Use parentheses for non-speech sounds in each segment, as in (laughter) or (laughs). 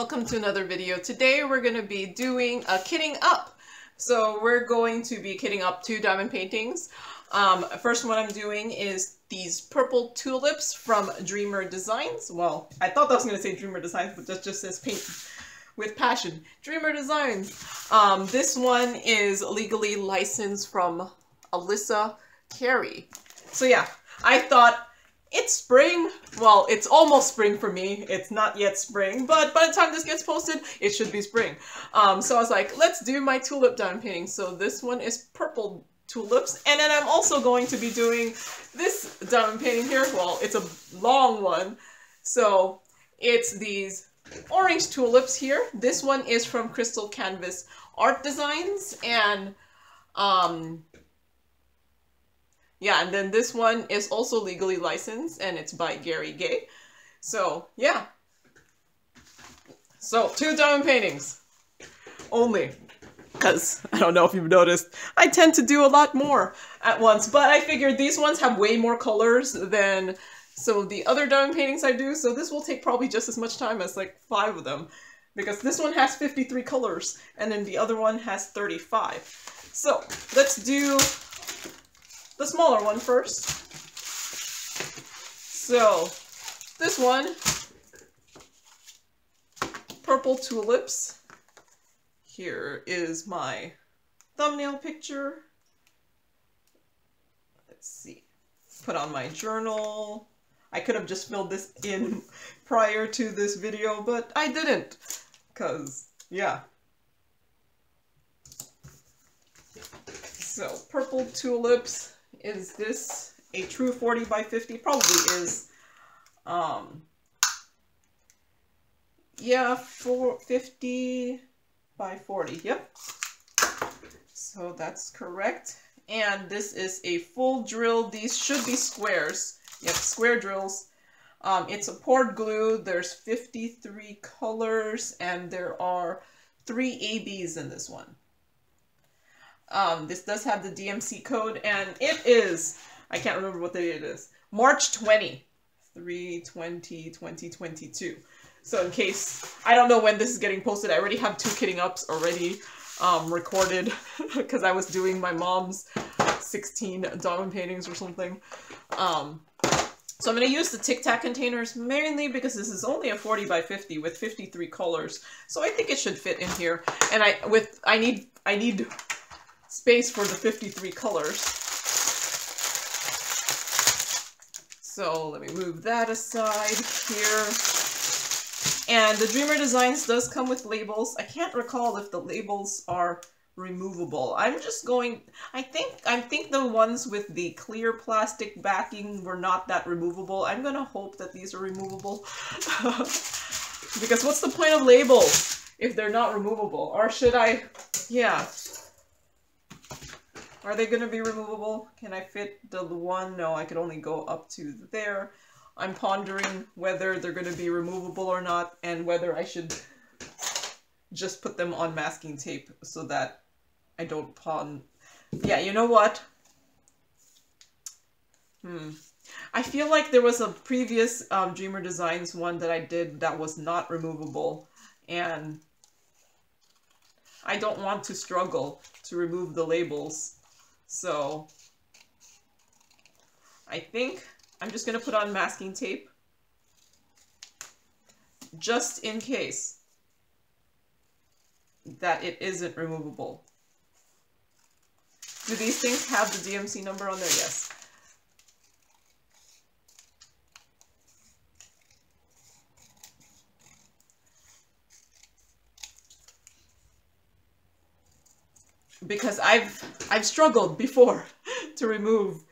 Welcome to another video. Today we're going to be doing a kitting up. So we're going to be kitting up two diamond paintings. Um, first one I'm doing is these purple tulips from Dreamer Designs. Well, I thought that was going to say Dreamer Designs, but that just says paint with passion. Dreamer Designs. Um, this one is legally licensed from Alissa Kari. So yeah, I thought it's spring. Well, it's almost spring for me. It's not yet spring, but by the time this gets posted, it should be spring. Um, so I was like, let's do my tulip diamond painting. So this one is purple tulips. And then I'm also going to be doing this diamond painting here. Well, it's a long one. So it's these orange tulips here. This one is from Crystal Canvas Art Designs. And um, yeah, and then this one is also legally licensed and it's by Gary Gay. So, yeah. So, two diamond paintings. Only. Because, I don't know if you've noticed, I tend to do a lot more at once. But I figured these ones have way more colors than some of the other diamond paintings I do. So this will take probably just as much time as like five of them. Because this one has 53 colors and then the other one has 35. So, let's do the smaller one first. So, this one, purple tulips. Here is my thumbnail picture. Let's see. Put on my journal. I could have just filled this in (laughs) prior to this video, but I didn't. Because, yeah. So, purple tulips is this a true 40 by 50? Probably is. Um, yeah, for 50 by 40. Yep. So that's correct. And this is a full drill. These should be squares. Yep, square drills. Um, it's a poured glue. There's 53 colors and there are three ABs in this one. Um, this does have the DMC code, and it is, I can't remember what date it is, March 20, 3 20, 2022. So in case, I don't know when this is getting posted, I already have two kitting ups already um, recorded (laughs) because I was doing my mom's 16 diamond paintings or something. Um, so I'm going to use the Tic Tac containers mainly because this is only a 40 by 50 with 53 colors. So I think it should fit in here. And I with I need I need space for the 53 colors. So let me move that aside here. And the Dreamer Designs does come with labels. I can't recall if the labels are removable. I'm just going, I think, I think the ones with the clear plastic backing were not that removable. I'm gonna hope that these are removable. (laughs) because what's the point of labels if they're not removable? Or should I, yeah, are they going to be removable? Can I fit the one? No, I could only go up to there. I'm pondering whether they're going to be removable or not and whether I should just put them on masking tape so that I don't pawn. Yeah, you know what? Hmm. I feel like there was a previous um, Dreamer Designs one that I did that was not removable and I don't want to struggle to remove the labels. So I think I'm just going to put on masking tape just in case that it isn't removable. Do these things have the DMC number on there? Yes. Because I've I've struggled before (laughs) to remove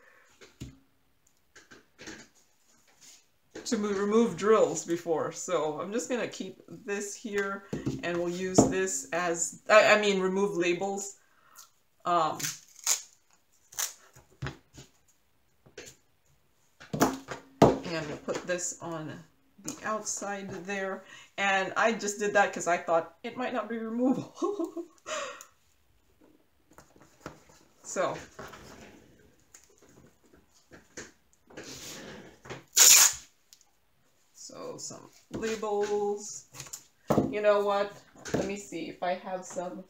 to remove drills before. So I'm just gonna keep this here and we'll use this as I, I mean remove labels. Um, and we'll put this on the outside there. And I just did that because I thought it might not be removable. (laughs) So, so some labels. you know what? Let me see if I have some.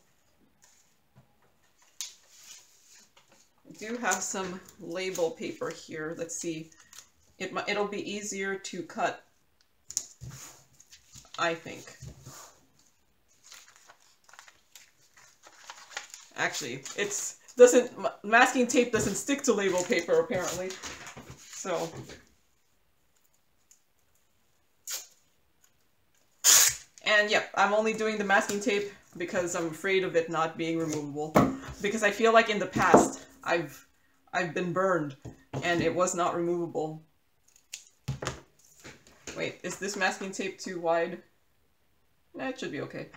I do have some label paper here. Let's see. It, it'll be easier to cut, I think. Actually, it's doesn't masking tape doesn't stick to label paper apparently. So And yep, I'm only doing the masking tape because I'm afraid of it not being removable. Because I feel like in the past, I've I've been burned and it was not removable. Wait, is this masking tape too wide? Nah, it should be okay.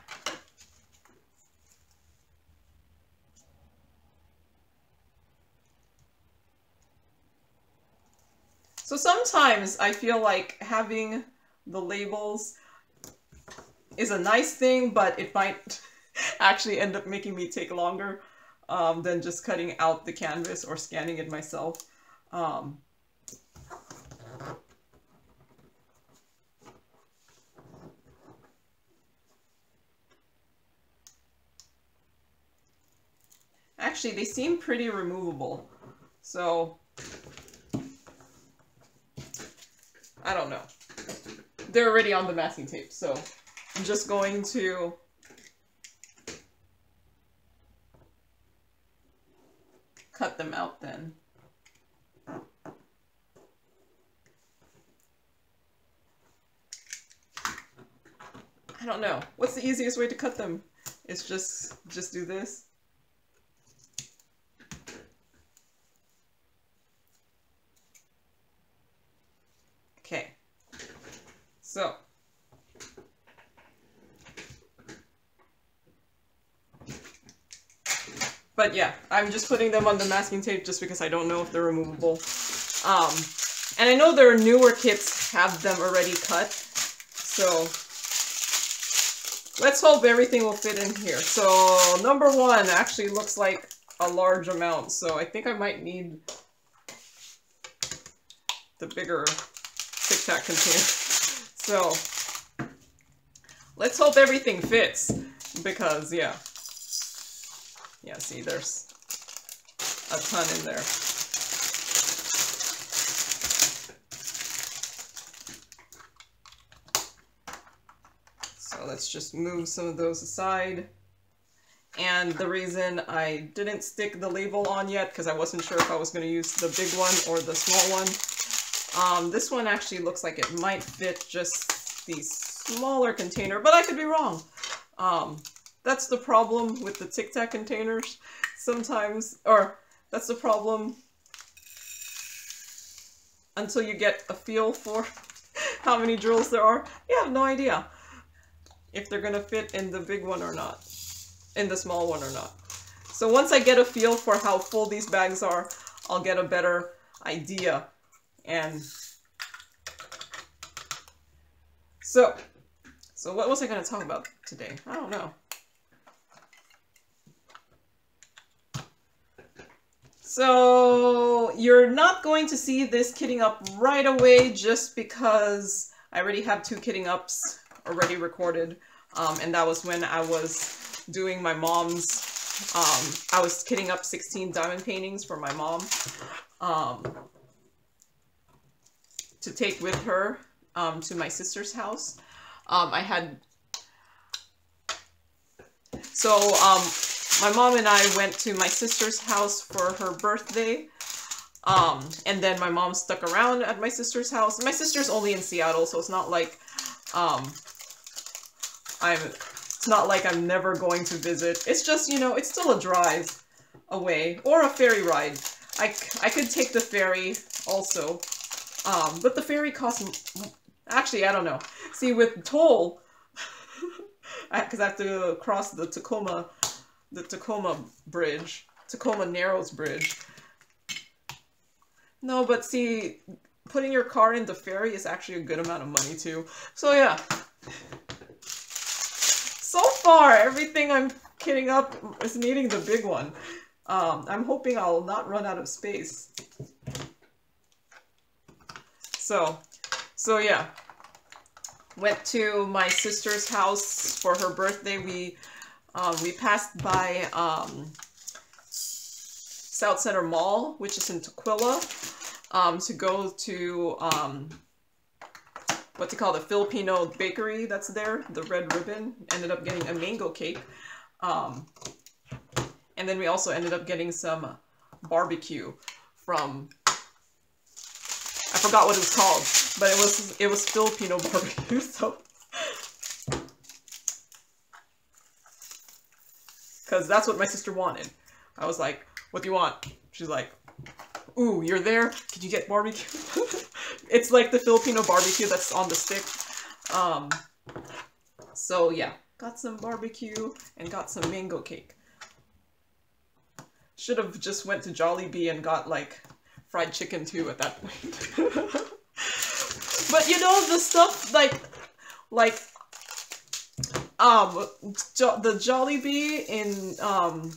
So sometimes I feel like having the labels is a nice thing, but it might (laughs) actually end up making me take longer um, than just cutting out the canvas or scanning it myself. Um, actually, they seem pretty removable. So, I don't know. They're already on the masking tape, so I'm just going to cut them out then. I don't know. What's the easiest way to cut them? It's just, just do this. Okay. So, But yeah, I'm just putting them on the masking tape just because I don't know if they're removable. Um, and I know their newer kits have them already cut. So let's hope everything will fit in here. So number one actually looks like a large amount. So I think I might need the bigger Tic Tac container. So let's hope everything fits because yeah. Yeah, see, there's a ton in there. So let's just move some of those aside. And the reason I didn't stick the label on yet, because I wasn't sure if I was going to use the big one or the small one. Um, this one actually looks like it might fit just the smaller container, but I could be wrong. Um, that's the problem with the Tic Tac containers sometimes, or that's the problem until you get a feel for (laughs) how many drills there are. You have no idea if they're gonna fit in the big one or not, in the small one or not. So once I get a feel for how full these bags are, I'll get a better idea. And so, so what was I gonna talk about today? I don't know. So you're not going to see this kitting up right away just because I already have two kitting ups already recorded. Um, and that was when I was doing my mom's, um, I was kitting up 16 diamond paintings for my mom um, to take with her um, to my sister's house. Um, I had, so um, my mom and I went to my sister's house for her birthday. Um, and then my mom stuck around at my sister's house. My sister's only in Seattle, so it's not like, um, I'm, it's not like I'm never going to visit. It's just, you know, it's still a drive away, or a ferry ride. I, I could take the ferry also, um, but the ferry costs, actually, I don't know. See, with toll, (laughs) because I, have to cross the Tacoma the Tacoma Bridge, Tacoma Narrows Bridge. No, but see, putting your car in the ferry is actually a good amount of money too. So yeah. So far, everything I'm kidding up is needing the big one. Um, I'm hoping I'll not run out of space. So, so yeah. went to my sister's house for her birthday. We um, we passed by um, Southcenter Mall, which is in Tukwila, um, to go to um, what they call the Filipino bakery that's there, the Red Ribbon. Ended up getting a mango cake. Um, and then we also ended up getting some barbecue from forgot what it was called, but it was it was Filipino (laughs) barbecue, so because that's what my sister wanted. I was like, "What do you want?" She's like, "Ooh, you're there? Could you get barbecue?" (laughs) it's like the Filipino barbecue that's on the stick. Um, so yeah, got some barbecue and got some mango cake. Should have just went to Jollibee and got like fried chicken too at that point. but you know the stuff like like um jo the Jollibee in um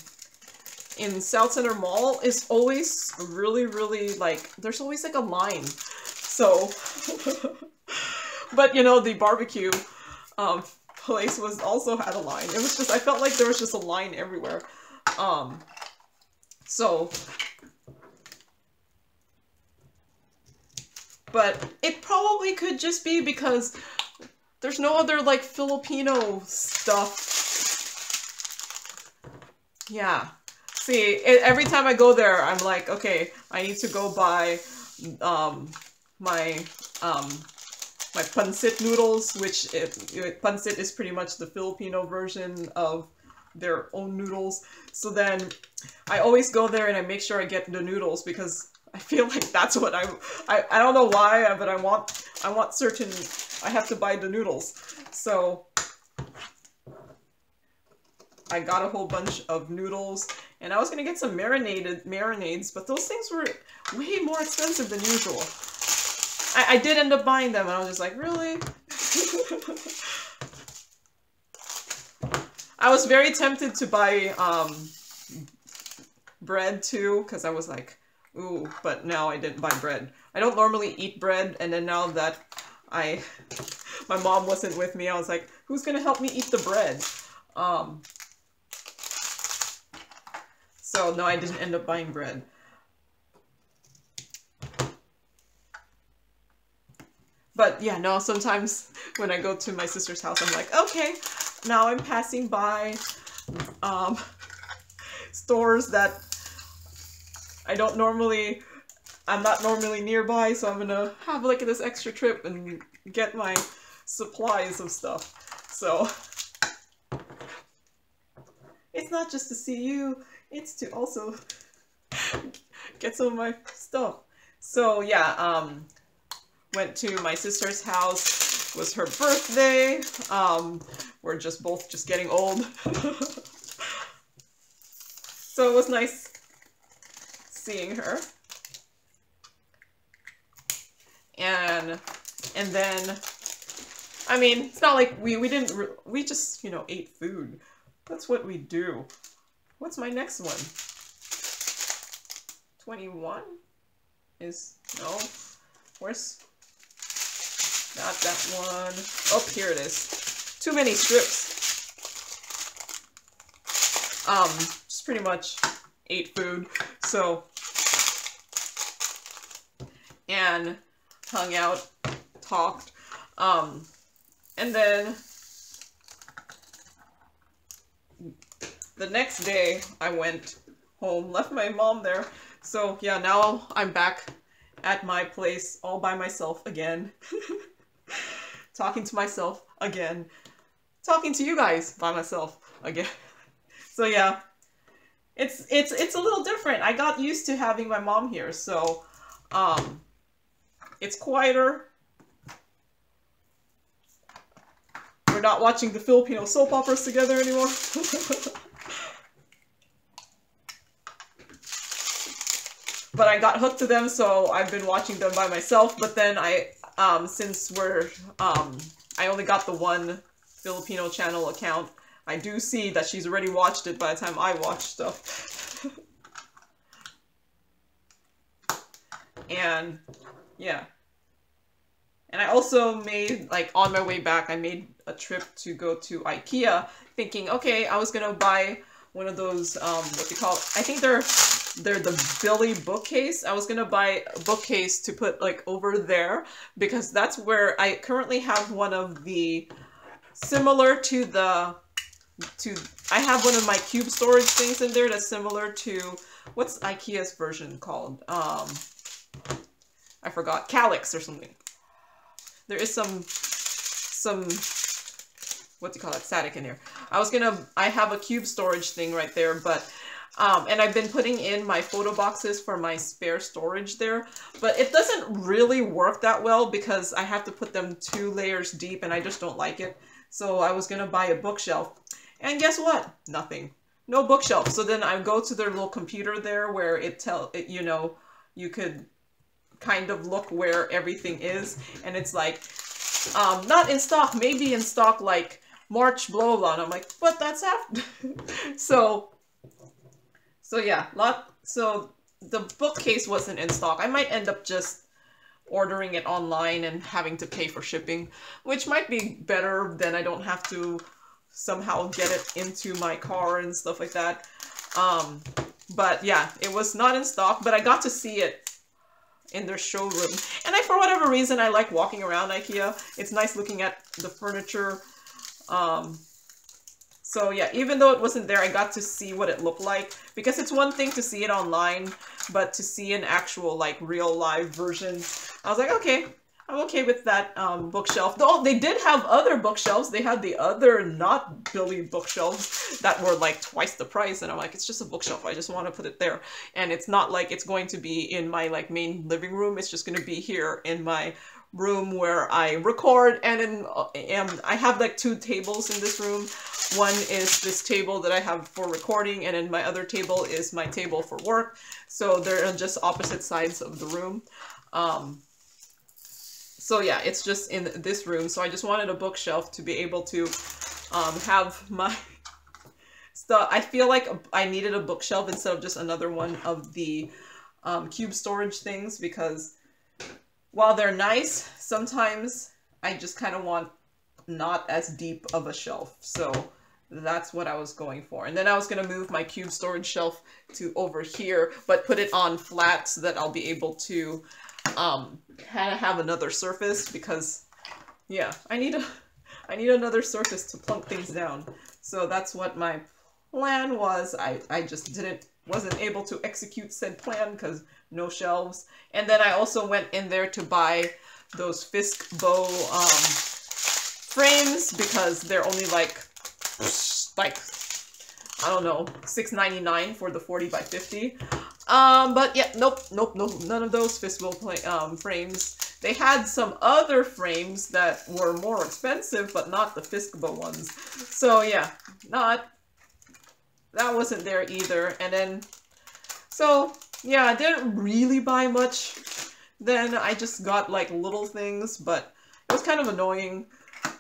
in Southcenter Mall is always really really like there's always like a line. So (laughs) but you know the barbecue um place was also had a line. It was just I felt like there was just a line everywhere. Um so but it probably could just be because there's no other like Filipino stuff. Yeah. See, it, every time I go there, I'm like, okay, I need to go buy um, my um, my pancit noodles, which it, it, pancit is pretty much the Filipino version of their own noodles. So then I always go there and I make sure I get the noodles because I feel like that's what I, I, I don't know why, but I want, I want certain, I have to buy the noodles. So I got a whole bunch of noodles and I was going to get some marinated marinades, but those things were way more expensive than usual. I, I did end up buying them and I was just like, really? (laughs) I was very tempted to buy um, bread too because I was like, Ooh, but now I didn't buy bread. I don't normally eat bread, and then now that I, (laughs) my mom wasn't with me, I was like, who's gonna help me eat the bread? Um, so no, I didn't end up buying bread. But yeah, no, sometimes (laughs) when I go to my sister's house, I'm like, okay, now I'm passing by um, (laughs) stores that I don't normally, I'm not normally nearby, so I'm gonna have like this extra trip and get my supplies of stuff. So, it's not just to see you, it's to also (laughs) get some of my stuff. So yeah, um, went to my sister's house, it was her birthday, um, we're just both just getting old. (laughs) so it was nice seeing her. And and then I mean, it's not like we we didn't we just, you know, ate food. That's what we do. What's my next one? 21 is no. Where's not that one? Oh, here it is. Too many strips. Um, just pretty much ate food. So and hung out, talked. Um, and then the next day I went home, left my mom there. So yeah, now I'm back at my place all by myself again. (laughs) talking to myself again. Talking to you guys by myself again. (laughs) so yeah, it's it's it's a little different. I got used to having my mom here, so um it's quieter. We're not watching the Filipino soap operas together anymore. (laughs) but I got hooked to them, so I've been watching them by myself. But then I, um, since we're, um, I only got the one Filipino channel account, I do see that she's already watched it by the time I watch stuff. (laughs) and, yeah. And I also made, like, on my way back, I made a trip to go to Ikea, thinking, okay, I was gonna buy one of those, um, what they call, I think they're, they're the Billy bookcase. I was gonna buy a bookcase to put, like, over there, because that's where I currently have one of the, similar to the, to, I have one of my cube storage things in there that's similar to, what's Ikea's version called? Um, I forgot, Kallax or something there is some some what do you call it static in here i was gonna i have a cube storage thing right there but um, and I've been putting in my photo boxes for my spare storage there, but it doesn't really work that well because I have to put them two layers deep and I just don't like it. So I was gonna buy a bookshelf and guess what? Nothing. No bookshelf. So then I go to their little computer there where it tell it, you know, you could kind of look where everything is. And it's like, um, not in stock, maybe in stock like March blah blah. And I'm like, but that's after. (laughs) so, so yeah, lot. So the bookcase wasn't in stock. I might end up just ordering it online and having to pay for shipping, which might be better than I don't have to somehow get it into my car and stuff like that. Um, but yeah, it was not in stock, but I got to see it in their showroom. And I, for whatever reason, I like walking around IKEA. It's nice looking at the furniture. Um, so yeah, even though it wasn't there, I got to see what it looked like. Because it's one thing to see it online, but to see an actual, like, real live version, I was like, okay, I'm okay with that um, bookshelf. Though they did have other bookshelves. They had the other not Billy bookshelves that were like twice the price, and I'm like, it's just a bookshelf. I just want to put it there, and it's not like it's going to be in my like main living room. It's just going to be here in my room where I record, and in and I have like two tables in this room. One is this table that I have for recording, and then my other table is my table for work. So they're on just opposite sides of the room. Um, so yeah, it's just in this room. So I just wanted a bookshelf to be able to um, have my (laughs) stuff. I feel like I needed a bookshelf instead of just another one of the um, cube storage things because while they're nice, sometimes I just kind of want not as deep of a shelf. So that's what I was going for. And then I was going to move my cube storage shelf to over here, but put it on flat so that I'll be able to um, kind of have another surface because, yeah, I need a, (laughs) I need another surface to plunk things down. So that's what my plan was. I, I just didn't, wasn't able to execute said plan because no shelves. And then I also went in there to buy those Fiskbo um, frames because they're only like, like, I don't know, six ninety nine for the 40 by 50. Um, but yeah, nope, nope, nope, none of those fistful play, um, frames. They had some other frames that were more expensive, but not the Fiskbo ones. So yeah, not, that wasn't there either. And then, so yeah, I didn't really buy much. Then I just got like little things, but it was kind of annoying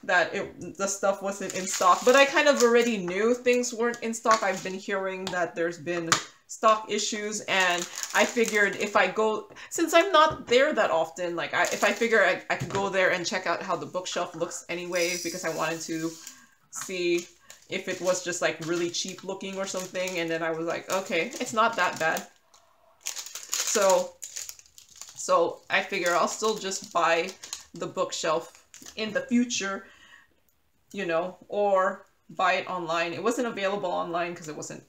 that it the stuff wasn't in stock. But I kind of already knew things weren't in stock. I've been hearing that there's been stock issues and I figured if I go since I'm not there that often like I, if I figure I, I could go there and check out how the bookshelf looks anyway because I wanted to see if it was just like really cheap looking or something and then I was like okay it's not that bad. So so I figure I'll still just buy the bookshelf in the future you know or buy it online. It wasn't available online because it wasn't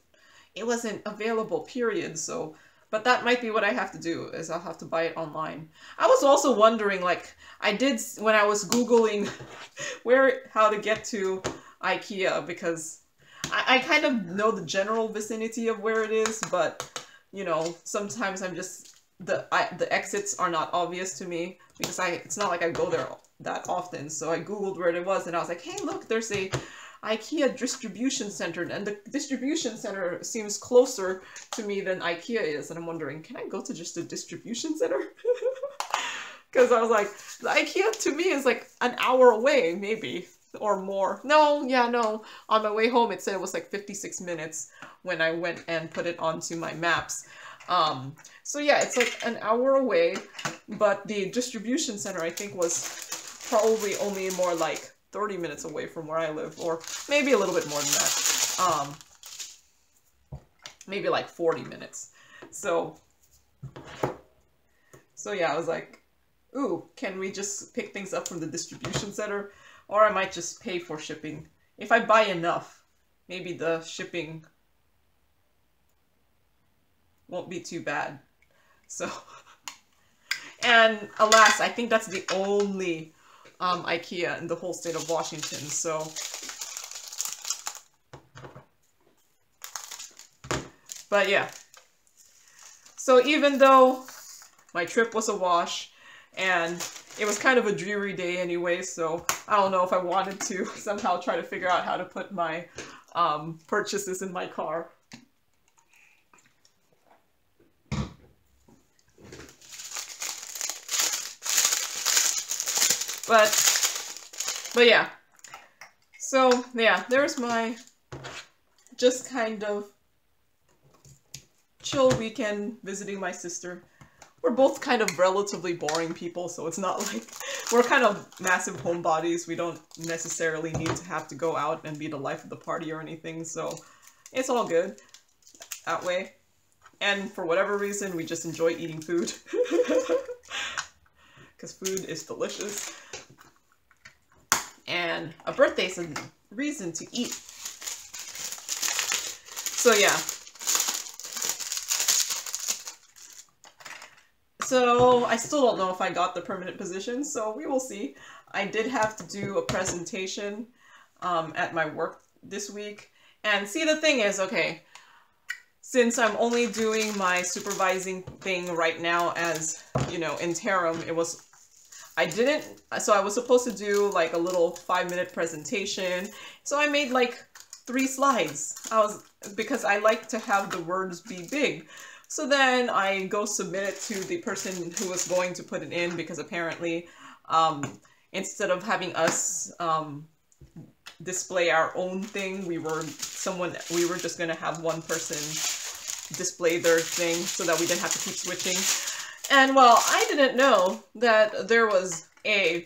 it wasn't available, period. So, but that might be what I have to do is I'll have to buy it online. I was also wondering, like, I did when I was Googling (laughs) where, how to get to Ikea because I, I kind of know the general vicinity of where it is, but you know, sometimes I'm just, the, I, the exits are not obvious to me because I, it's not like I go there that often. So I Googled where it was and I was like, hey, look, there's a IKEA distribution center, and the distribution center seems closer to me than IKEA is, and I'm wondering, can I go to just a distribution center? (laughs) Because I was like, IKEA to me is like an hour away, maybe, or more. No, yeah, no. On my way home, it said it was like 56 minutes when I went and put it onto my maps. Um, so yeah, it's like an hour away, but the distribution center I think was probably only more like 30 minutes away from where I live, or maybe a little bit more than that. Um, maybe like 40 minutes. So, so yeah, I was like, ooh, can we just pick things up from the distribution center? Or I might just pay for shipping. If I buy enough, maybe the shipping won't be too bad. So, (laughs) and alas, I think that's the only um, IKEA in the whole state of Washington. So, but yeah. So even though my trip was a wash and it was kind of a dreary day anyway, so I don't know if I wanted to (laughs) somehow try to figure out how to put my um, purchases in my car. But, but yeah. So, yeah, there's my just kind of chill weekend visiting my sister. We're both kind of relatively boring people, so it's not (laughs) like we're kind of massive homebodies. We don't necessarily need to have to go out and be the life of the party or anything, so it's all good that way. And for whatever reason, we just enjoy eating food. (laughs) Because food is delicious and a birthday is a reason to eat. So yeah. So I still don't know if I got the permanent position, so we will see. I did have to do a presentation um, at my work this week. And see, the thing is, okay, since I'm only doing my supervising thing right now as, you know, interim, it was I didn't, so I was supposed to do like a little five minute presentation. So I made like three slides. I was, because I like to have the words be big. So then I go submit it to the person who was going to put it in because apparently um, instead of having us um, display our own thing, we were someone, we were just going to have one person display their thing so that we didn't have to keep switching. And well, I didn't know that there was a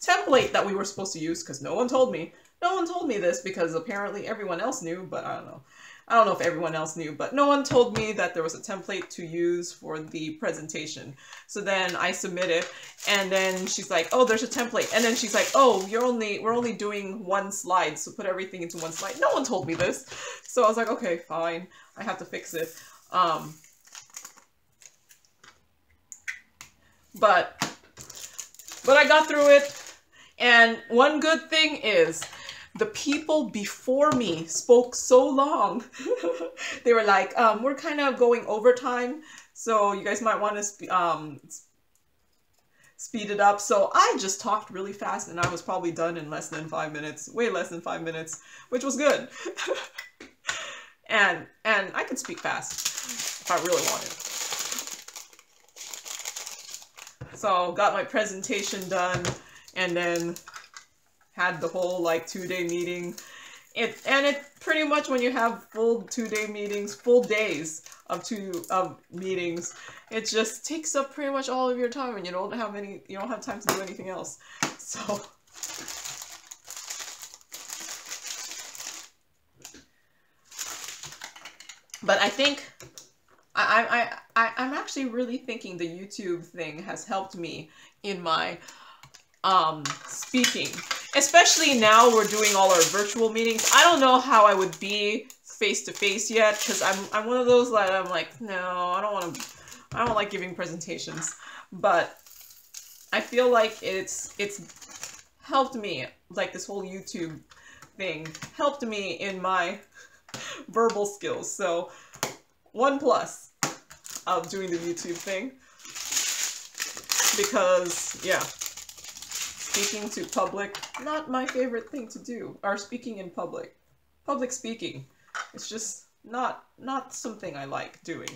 template that we were supposed to use because no one told me. No one told me this because apparently everyone else knew, but I don't know. I don't know if everyone else knew, but no one told me that there was a template to use for the presentation. So then I submit it, and then she's like, "Oh, there's a template," and then she's like, "Oh, you're only we're only doing one slide, so put everything into one slide." No one told me this, so I was like, "Okay, fine, I have to fix it." Um, but but I got through it. And one good thing is the people before me spoke so long. (laughs) they were like, um, we're kind of going overtime, so you guys might want to sp um, speed it up. So I just talked really fast and I was probably done in less than five minutes, way less than five minutes, which was good. (laughs) and and I could speak fast if I really wanted. So got my presentation done and then had the whole like two day meeting. It and it pretty much when you have full two day meetings, full days of two of meetings, it just takes up pretty much all of your time and you don't have any you don't have time to do anything else. (laughs) So But I think I, I, I, I'm actually really thinking the YouTube thing has helped me in my um, speaking. Especially now we're doing all our virtual meetings. I don't know how I would be face to face yet because I'm, I'm one of those that I'm like, no, I don't want to, I don't like giving presentations. But I feel like it's, it's helped me, like this whole YouTube thing helped me in my (laughs) verbal skills. So one plus of doing the YouTube thing. Because, yeah, speaking to public, not my favorite thing to do, or speaking in public. Public speaking. It's just not, not something I like doing.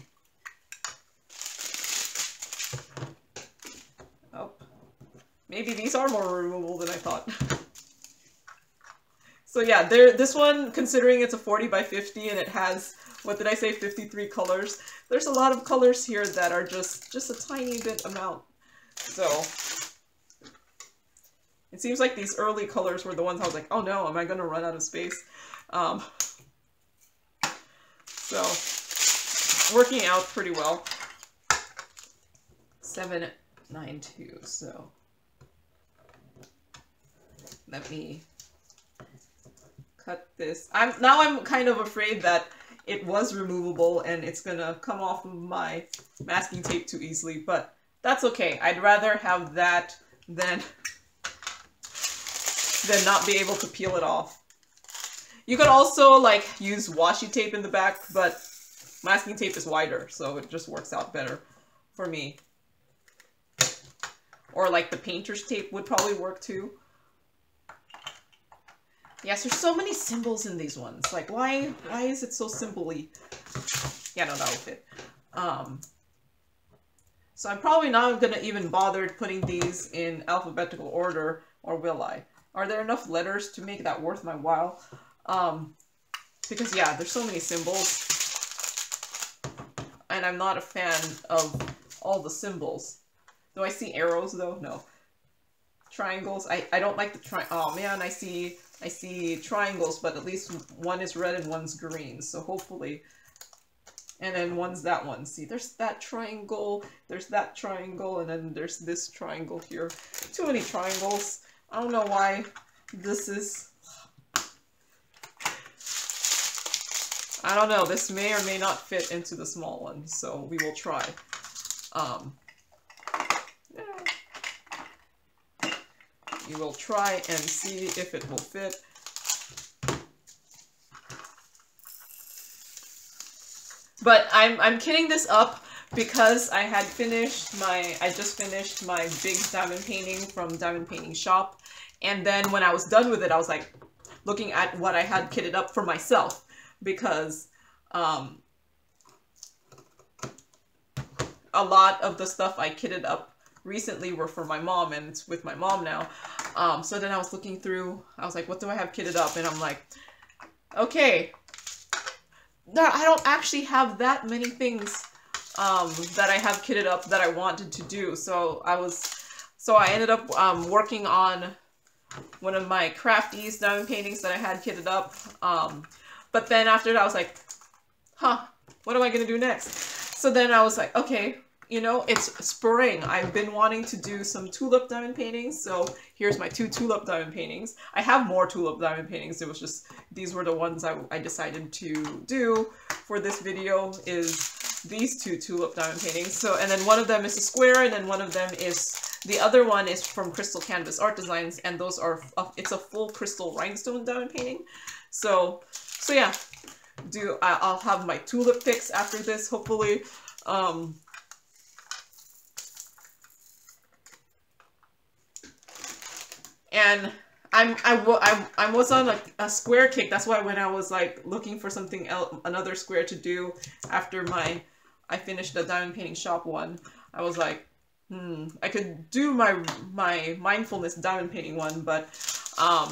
Oh, maybe these are more removable than I thought. (laughs) so yeah, there. this one, considering it's a 40 by 50 and it has what did I say? 53 colors. There's a lot of colors here that are just, just a tiny bit amount. So, it seems like these early colors were the ones I was like, oh no, am I going to run out of space? Um, so, working out pretty well. 792, so let me cut this. I'm Now I'm kind of afraid that it was removable and it's gonna come off of my masking tape too easily, but that's okay. I'd rather have that than, than not be able to peel it off. You could also like use washi tape in the back, but masking tape is wider, so it just works out better for me. Or like the painter's tape would probably work too. Yes, there's so many symbols in these ones. Like, why why is it so simply? Yeah, no, that'll fit. Um, so I'm probably not gonna even bother putting these in alphabetical order, or will I? Are there enough letters to make that worth my while? Um, because yeah, there's so many symbols. And I'm not a fan of all the symbols. Do I see arrows though? No. Triangles. I, I don't like the tri- Oh man, I see I see triangles, but at least one is red and one's green. So hopefully... And then one's that one. See, there's that triangle, there's that triangle, and then there's this triangle here. Too many triangles. I don't know why this is... I don't know, this may or may not fit into the small one, so we will try. Um, You will try and see if it will fit. But I'm, I'm kidding this up because I had finished my, I just finished my big diamond painting from Diamond Painting Shop. And then when I was done with it, I was like looking at what I had kitted up for myself because um, a lot of the stuff I kitted up recently were for my mom and it's with my mom now. Um, so then I was looking through, I was like, what do I have kitted up? And I'm like, okay, I don't actually have that many things um, that I have kitted up that I wanted to do. So I was, so I ended up um, working on one of my crafties diamond paintings that I had kitted up. Um, but then after that, I was like, huh, what am I going to do next? So then I was like, okay, you know, it's spring. I've been wanting to do some tulip diamond paintings, so here's my two tulip diamond paintings. I have more tulip diamond paintings, it was just, these were the ones I, I decided to do for this video, is these two tulip diamond paintings. So, and then one of them is a square, and then one of them is, the other one is from Crystal Canvas Art Designs, and those are, it's a full crystal rhinestone diamond painting. So, so yeah, do, I'll have my tulip picks after this, hopefully. Um, and I'm I, I, I was on a, a square kick. That's why when I was like looking for something else, another square to do after my I finished the diamond painting shop one, I was like, hmm, I could do my my mindfulness diamond painting one, but um,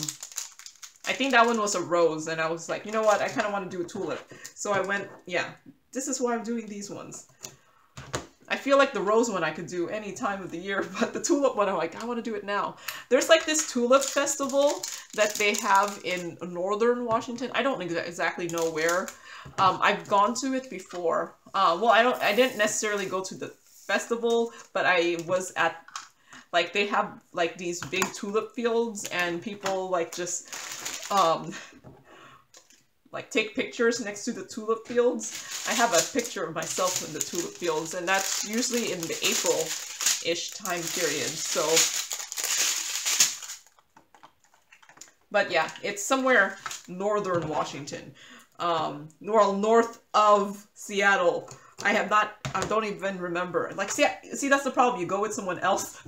I think that one was a rose, and I was like, you know what, I kind of want to do a tulip. So I went, yeah, this is why I'm doing these ones. I feel like the rose one I could do any time of the year, (laughs) but the tulip one, I'm like, I want to do it now. There's like this tulip festival that they have in northern Washington. I don't exactly know where. Um, I've gone to it before. Uh, well, I don't. I didn't necessarily go to the festival, but I was at like they have like these big tulip fields and people like just um like take pictures next to the tulip fields. I have a picture of myself in the tulip fields, and that's usually in the April-ish time period. So, but yeah, it's somewhere northern Washington, um, north of Seattle. I have not, I don't even remember. Like, see, see, that's the problem. You go with someone else.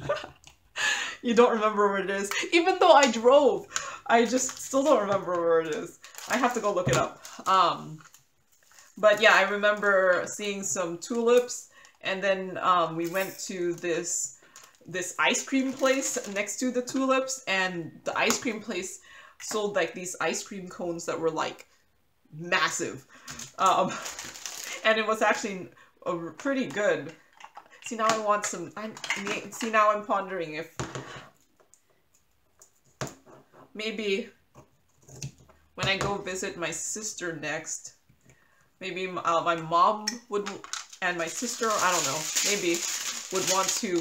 (laughs) you don't remember where it is. Even though I drove, I just still don't remember where it is. I have to go look it up. Um, but yeah, I remember seeing some tulips, and then um, we went to this this ice cream place next to the tulips, and the ice cream place sold like these ice cream cones that were like massive. Um, (laughs) and it was actually a, pretty good. See, now I want some, I see, now I'm pondering if maybe when I go visit my sister next, maybe uh, my mom would, and my sister, I don't know, maybe would want to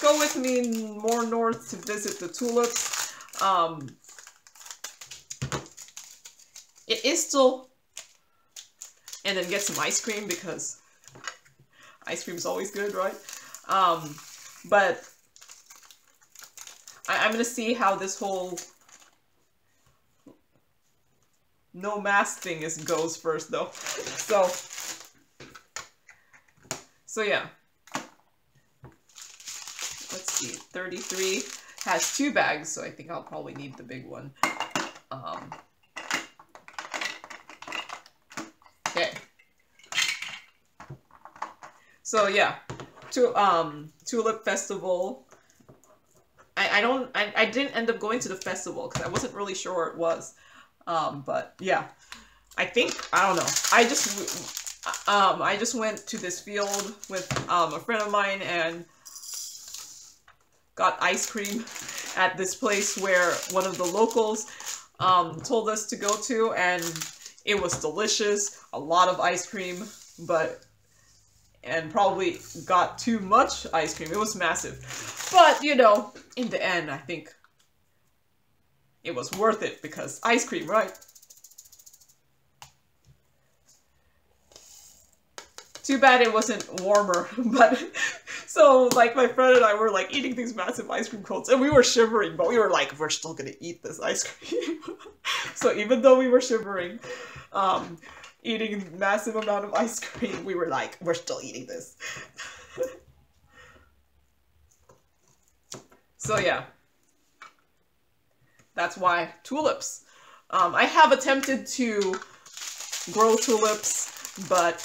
go with me more north to visit the tulips. Um, it is still, and then get some ice cream because ice cream is always good, right? Um, but I, I'm gonna see how this whole no mask thing is goes first though. (laughs) So, so yeah. Let's see, 33 has two bags, so I think I'll probably need the big one. Um, okay. So yeah, to um Tulip Festival. I, I don't I, I didn't end up going to the festival because I wasn't really sure where it was. Um, but yeah, I think I don't know. I just um I just went to this field with um a friend of mine and got ice cream (laughs) at this place where one of the locals um told us to go to and it was delicious. A lot of ice cream, but and probably got too much ice cream. It was massive. But, you know, in the end, I think it was worth it because ice cream, right? Too bad it wasn't warmer, (laughs) but so like my friend and I were like eating these massive ice cream cones and we were shivering, but we were like, we're still gonna eat this ice cream. (laughs) so even though we were shivering, um, eating massive amount of ice cream, we were like, we're still eating this. (laughs) so yeah, that's why tulips. Um, I have attempted to grow tulips, but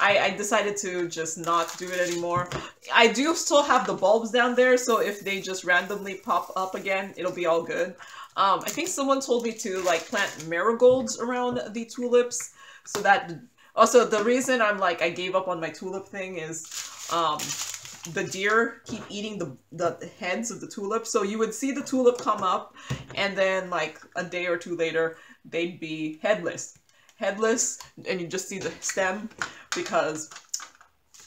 I, I, decided to just not do it anymore. I do still have the bulbs down there, so if they just randomly pop up again, it'll be all good. Um, I think someone told me to like plant marigolds around the tulips, so that also the reason I'm like I gave up on my tulip thing is um, the deer keep eating the, the heads of the tulip. So you would see the tulip come up and then like a day or two later, they'd be headless. Headless and you just see the stem because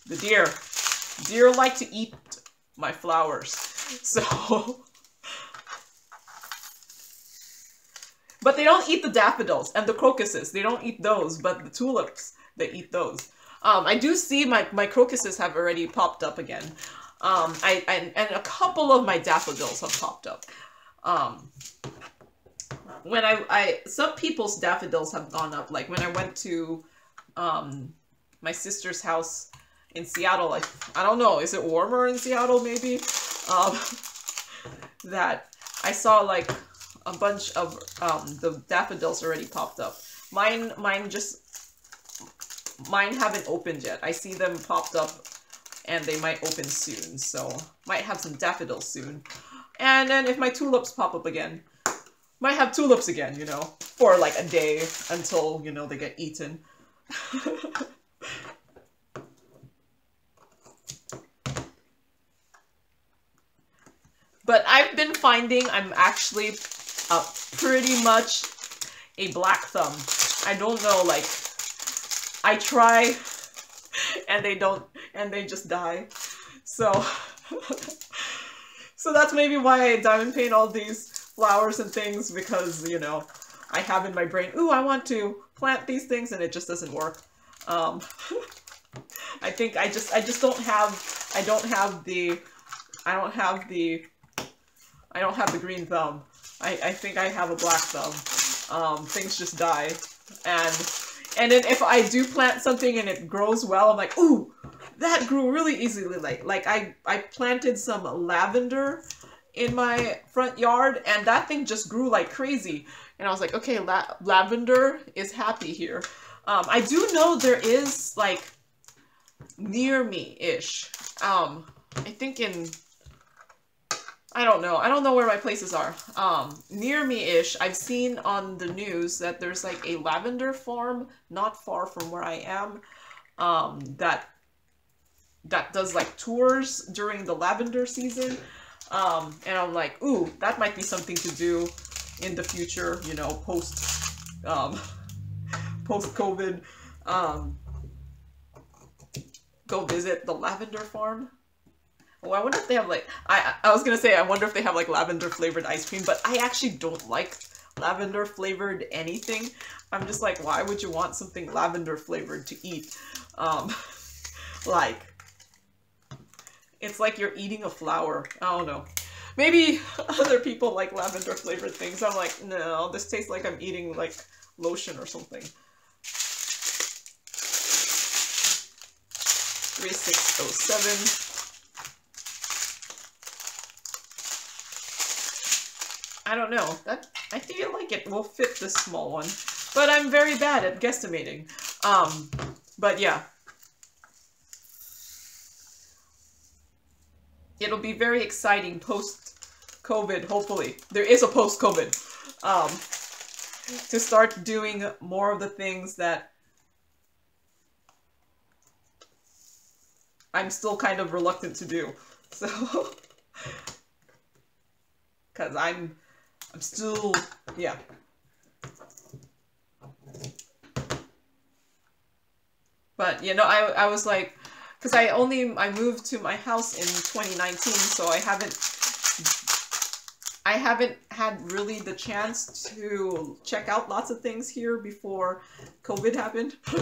the deer, deer like to eat my flowers. (laughs) So, but they don't eat the daffodils and the crocuses. They don't eat those, but the tulips, they eat those. Um, I do see my, my crocuses have already popped up again. Um, I, I, and a couple of my daffodils have popped up. Um, when I, I, some people's daffodils have gone up. Like when I went to, um, my sister's house in Seattle, like, I don't know, is it warmer in Seattle maybe? Um, (laughs) that I saw like a bunch of, um, the daffodils already popped up. Mine, mine just mine haven't opened yet. I see them popped up and they might open soon, so might have some daffodils soon. And then if my tulips pop up again, might have tulips again, you know, for like a day until, you know, they get eaten. (laughs) but I've been finding I'm actually uh, pretty much a black thumb. I don't know, like, I try and they don't and they just die. So (laughs) so that's maybe why I diamond paint all these flowers and things because, you know, I have in my brain, ooh, I want to plant these things and it just doesn't work. Um, (laughs) I think I just I just don't have I don't have the I don't have the I don't have the green thumb. I, I think I have a black thumb. Um, things just die. And and then if I do plant something and it grows well, I'm like, ooh, that grew really easily. Like, like I, I planted some lavender in my front yard and that thing just grew like crazy. And I was like, okay, la lavender is happy here. Um, I do know there is like near me-ish. Um, I think in I don't know. I don't know where my places are. Um, near me-ish, I've seen on the news that there's like a lavender farm not far from where I am um, that that does like tours during the lavender season. Um, and I'm like, ooh, that might be something to do in the future, you know, post um, (laughs) post COVID. Um, go visit the lavender farm. Oh, I wonder if they have like I I was gonna say I wonder if they have like lavender flavored ice cream, but I actually don't like lavender flavored anything. I'm just like, why would you want something lavender flavored to eat? Um, (laughs) like, it's like you're eating a flower. I don't know. Maybe (laughs) other people like lavender flavored things. I'm like, no, this tastes like I'm eating like lotion or something. 3607. I don't know. That I feel like it will fit this small one. But I'm very bad at guesstimating. Um, but yeah. It'll be very exciting post-COVID, hopefully. There is a post-COVID. Um, to start doing more of the things that I'm still kind of reluctant to do. So, (laughs) because I'm I'm still, yeah. But, you know, I, I was like, because I only, I moved to my house in 2019, so I haven't, I haven't had really the chance to check out lots of things here before COVID happened. (laughs)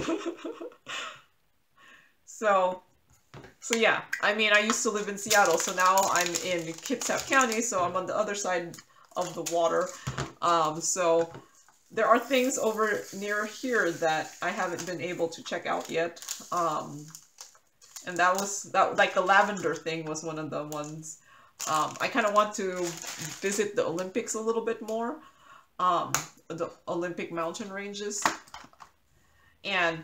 so, so yeah, I mean, I used to live in Seattle, so now I'm in Kitsap County, so I'm on the other side of the water. Um, so there are things over near here that I haven't been able to check out yet. Um, and that was, that like the lavender thing was one of the ones. Um, I kind of want to visit the Olympics a little bit more. Um, the Olympic mountain ranges. And,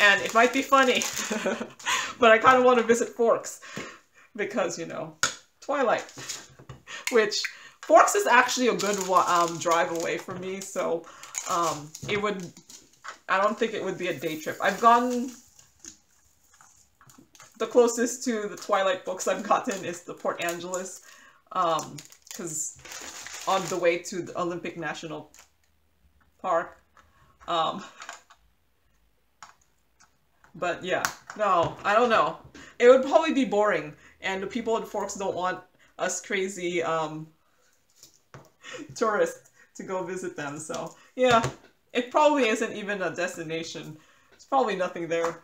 and it might be funny, (laughs) but I kind of want to visit Forks because, you know, Twilight, (laughs) which Forks is actually a good um, drive away for me, so um, it would, I don't think it would be a day trip. I've gone, the closest to the Twilight books I've gotten is the Port Angeles, because um, on the way to the Olympic National Park. Um, but yeah, no, I don't know. It would probably be boring, and the people in Forks don't want us crazy um, (laughs) tourists to go visit them. So yeah, it probably isn't even a destination. There's probably nothing there.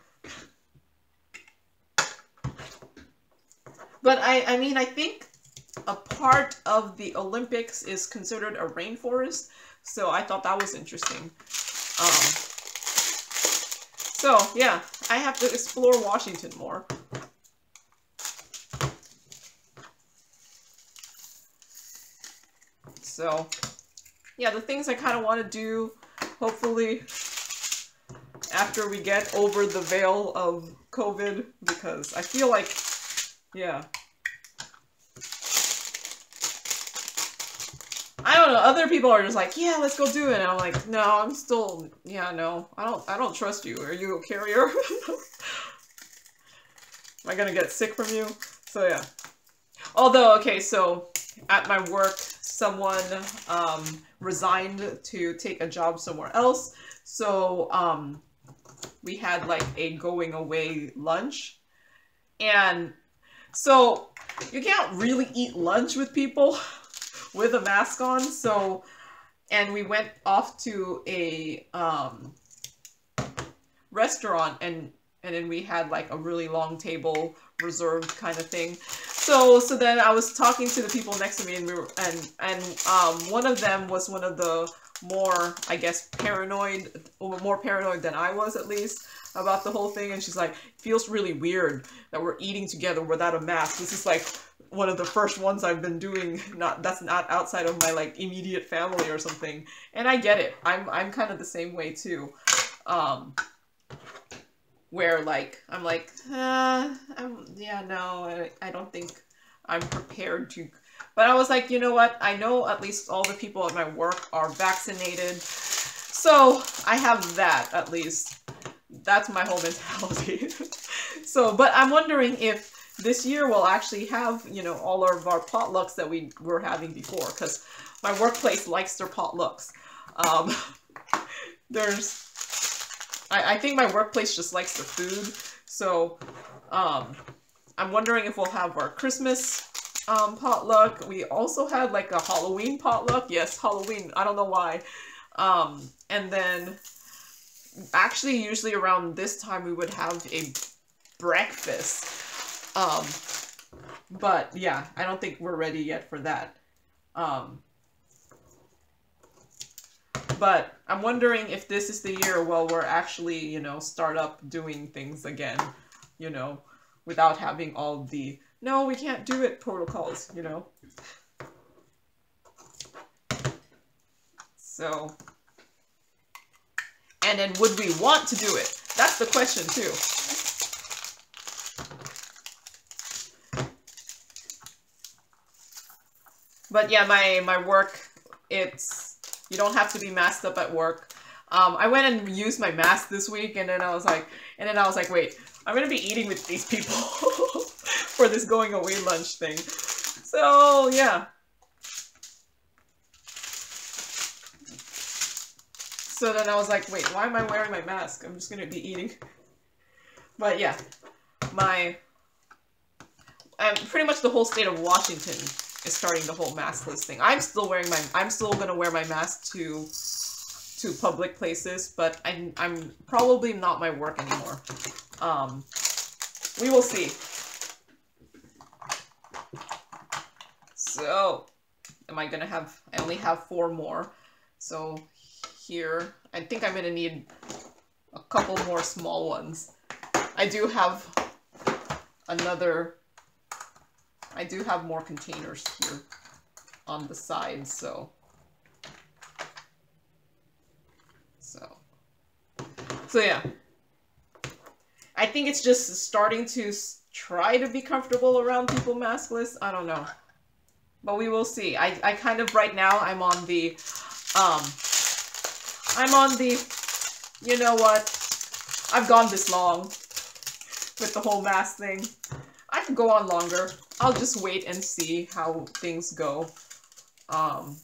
But I, I mean, I think a part of the Olympics is considered a rainforest. So I thought that was interesting. Um, so yeah, I have to explore Washington more. So, yeah, the things I kind of want to do, hopefully, after we get over the veil of COVID, because I feel like, yeah. I don't know, other people are just like, yeah, let's go do it. And I'm like, no, I'm still, yeah, no, I don't, I don't trust you. Are you a carrier? (laughs) Am I gonna get sick from you? So yeah. Although, okay, so at my work, someone um, resigned to take a job somewhere else. So um, we had like a going away lunch. And so you can't really eat lunch with people (laughs) with a mask on. So, and we went off to a um, restaurant and and then we had like a really long table reserved kind of thing. So so then I was talking to the people next to me, and we were and and um, one of them was one of the more I guess paranoid, more paranoid than I was at least about the whole thing. And she's like, "Feels really weird that we're eating together without a mask. This is like." one of the first ones I've been doing not that's not outside of my like immediate family or something and I get it I'm I'm kind of the same way too um where like I'm like, uh, I'm, yeah, no, I, I don't think I'm prepared to. But I was like, you know what? I know at least all the people at my work are vaccinated. So I have that at least. That's my whole (laughs) mentality. so, but I'm wondering if this year we'll actually have, you know, all of our potlucks that we were having before because my workplace likes their potlucks. Um, (laughs) there's, I, I think my workplace just likes the food. So, um, I'm wondering if we'll have our Christmas um, potluck. We also had like a Halloween potluck. Yes, Halloween. I don't know why. Um, and then actually usually around this time we would have a breakfast. Um, but yeah, I don't think we're ready yet for that. Um, but I'm wondering if this is the year where we're actually, you know, start up doing things again, you know, without having all the, no, we can't do it protocols, you know. So, and then would we want to do it? That's the question too. But yeah, my, my work, it's, you don't have to be masked up at work. Um, I went and used my mask this week and then I was like, and then I was like, wait, I'm gonna be eating with these people (laughs) for this going away lunch thing. So yeah. So then I was like, wait, why am I wearing my mask? I'm just gonna be eating. But yeah, my, um, pretty much the whole state of Washington is starting the whole maskless thing. I'm still wearing my, I'm still gonna wear my mask to, to public places, but I'm, I'm probably not my work anymore. Um, we will see. So, am I gonna have, I only have four more. So here, I think I'm gonna need a couple more small ones. I do have another I do have more containers here on the side, so. So. So yeah. I think it's just starting to try to be comfortable around people maskless. I don't know. But we will see. I, I kind of, right now, I'm on the, um, I'm on the, you know what, I've gone this long with the whole mask thing. I could go on longer. I'll just wait and see how things go. Um,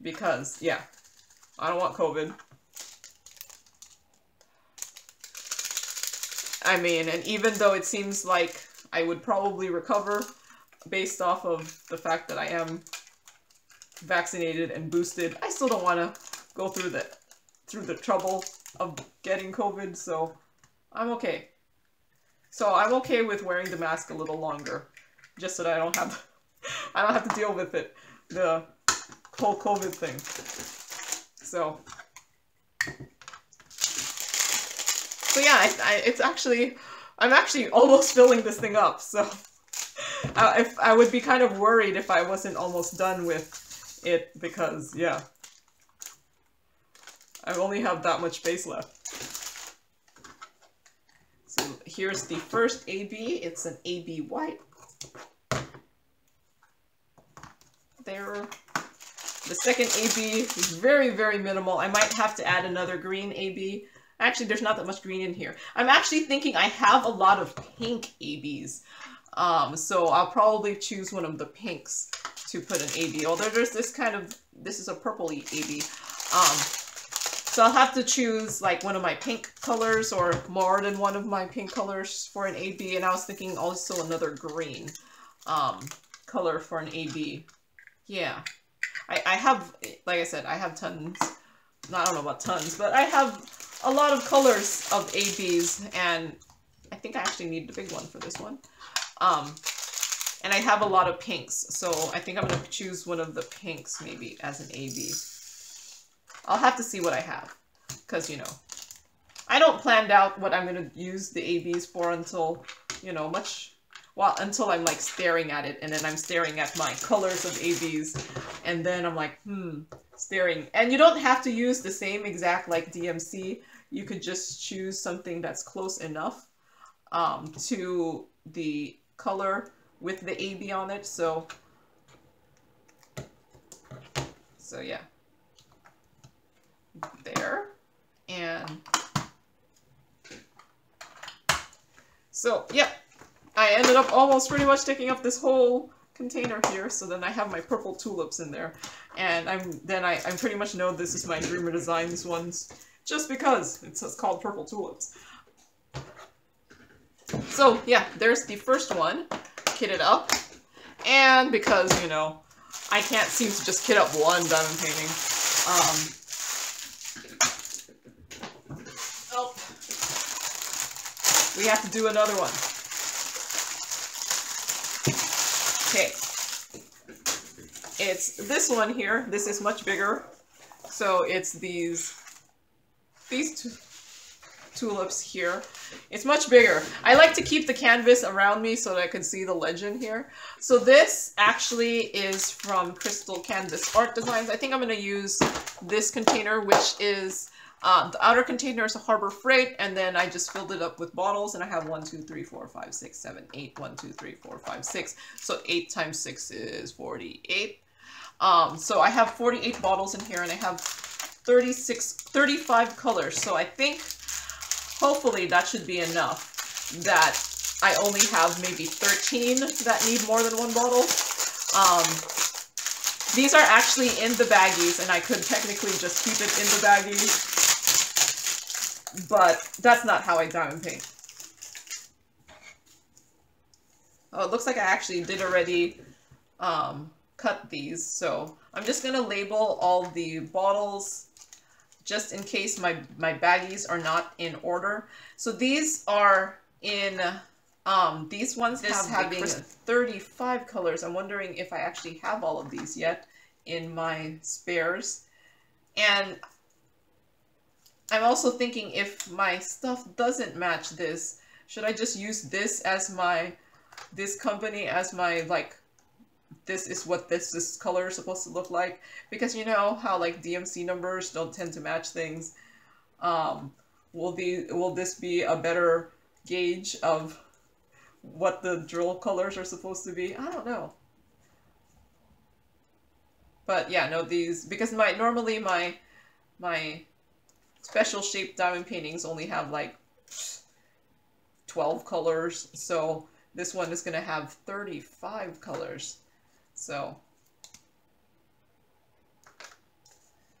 because, yeah, I don't want COVID. I mean, and even though it seems like I would probably recover based off of the fact that I am vaccinated and boosted, I still don't want to go through the through the trouble of getting COVID, so I'm okay. So I'm okay with wearing the mask a little longer, just so that I don't have, (laughs) I don't have to deal with it, the whole COVID thing. So, so yeah, I, I, it's actually, I'm actually almost filling this thing up. So, (laughs) uh, if I would be kind of worried if I wasn't almost done with it because yeah, I only have that much space left here's the first AB. It's an AB white. There. The second AB is very, very minimal. I might have to add another green AB. Actually, there's not that much green in here. I'm actually thinking I have a lot of pink ABs. Um, so I'll probably choose one of the pinks to put an AB. Although there's this kind of, this is a purpley AB. Um, so I'll have to choose like one of my pink colors or more than one of my pink colors for an AB. And I was thinking also another green um, color for an AB. Yeah. I, I have, like I said, I have tons. I don't know about tons, but I have a lot of colors of ABs. And I think I actually need the big one for this one. Um, and I have a lot of pinks. So I think I'm going to choose one of the pinks maybe as an AB. I'll have to see what I have. Because, you know, I don't plan out what I'm going to use the ABs for until, you know, much... Well, until I'm, like, staring at it, and then I'm staring at my colors of ABs, and then I'm like, hmm, staring. And you don't have to use the same exact, like, DMC. You could just choose something that's close enough um, to the color with the AB on it, so so yeah. There. And so yeah, I ended up almost pretty much taking up this whole container here, so then I have my purple tulips in there. And I'm then I, I pretty much know this is my Dreamer Designs ones, just because it's called Purple Tulips. So yeah, there's the first one, kitted up. And because, you know, I can't seem to just kit up one diamond painting, um, oh, we have to do another one. Okay. It's this one here. This is much bigger. So it's these, these two tulips here. It's much bigger. I like to keep the canvas around me so that I can see the legend here. So this actually is from Crystal Canvas Art Designs. I think I'm going to use this container, which is uh, the outer container is a Harbor Freight, and then I just filled it up with bottles, and I have one, two, three, four, five, six, seven, eight. One, two, three, four, five, six. So 8 times 6 is 48. Um, so I have 48 bottles in here, and I have 36, 35 colors. So I think hopefully that should be enough that I only have maybe 13 that need more than one bottle. Um, these are actually in the baggies, and I could technically just keep it in the baggies, but that's not how I diamond paint. Oh, it looks like I actually did already um, cut these, so I'm just going to label all the bottles just in case my, my baggies are not in order. So these are in, um, these ones this have having 35 colors. I'm wondering if I actually have all of these yet in my spares. And I'm also thinking if my stuff doesn't match this, should I just use this as my, this company as my, like, this is what this, this color is supposed to look like? Because you know how, like, DMC numbers don't tend to match things. Um, will, the, will this be a better gauge of what the drill colors are supposed to be? I don't know. But yeah, no, these, because my, normally my, my special shaped diamond paintings only have like 12 colors, so this one is going to have 35 colors. So,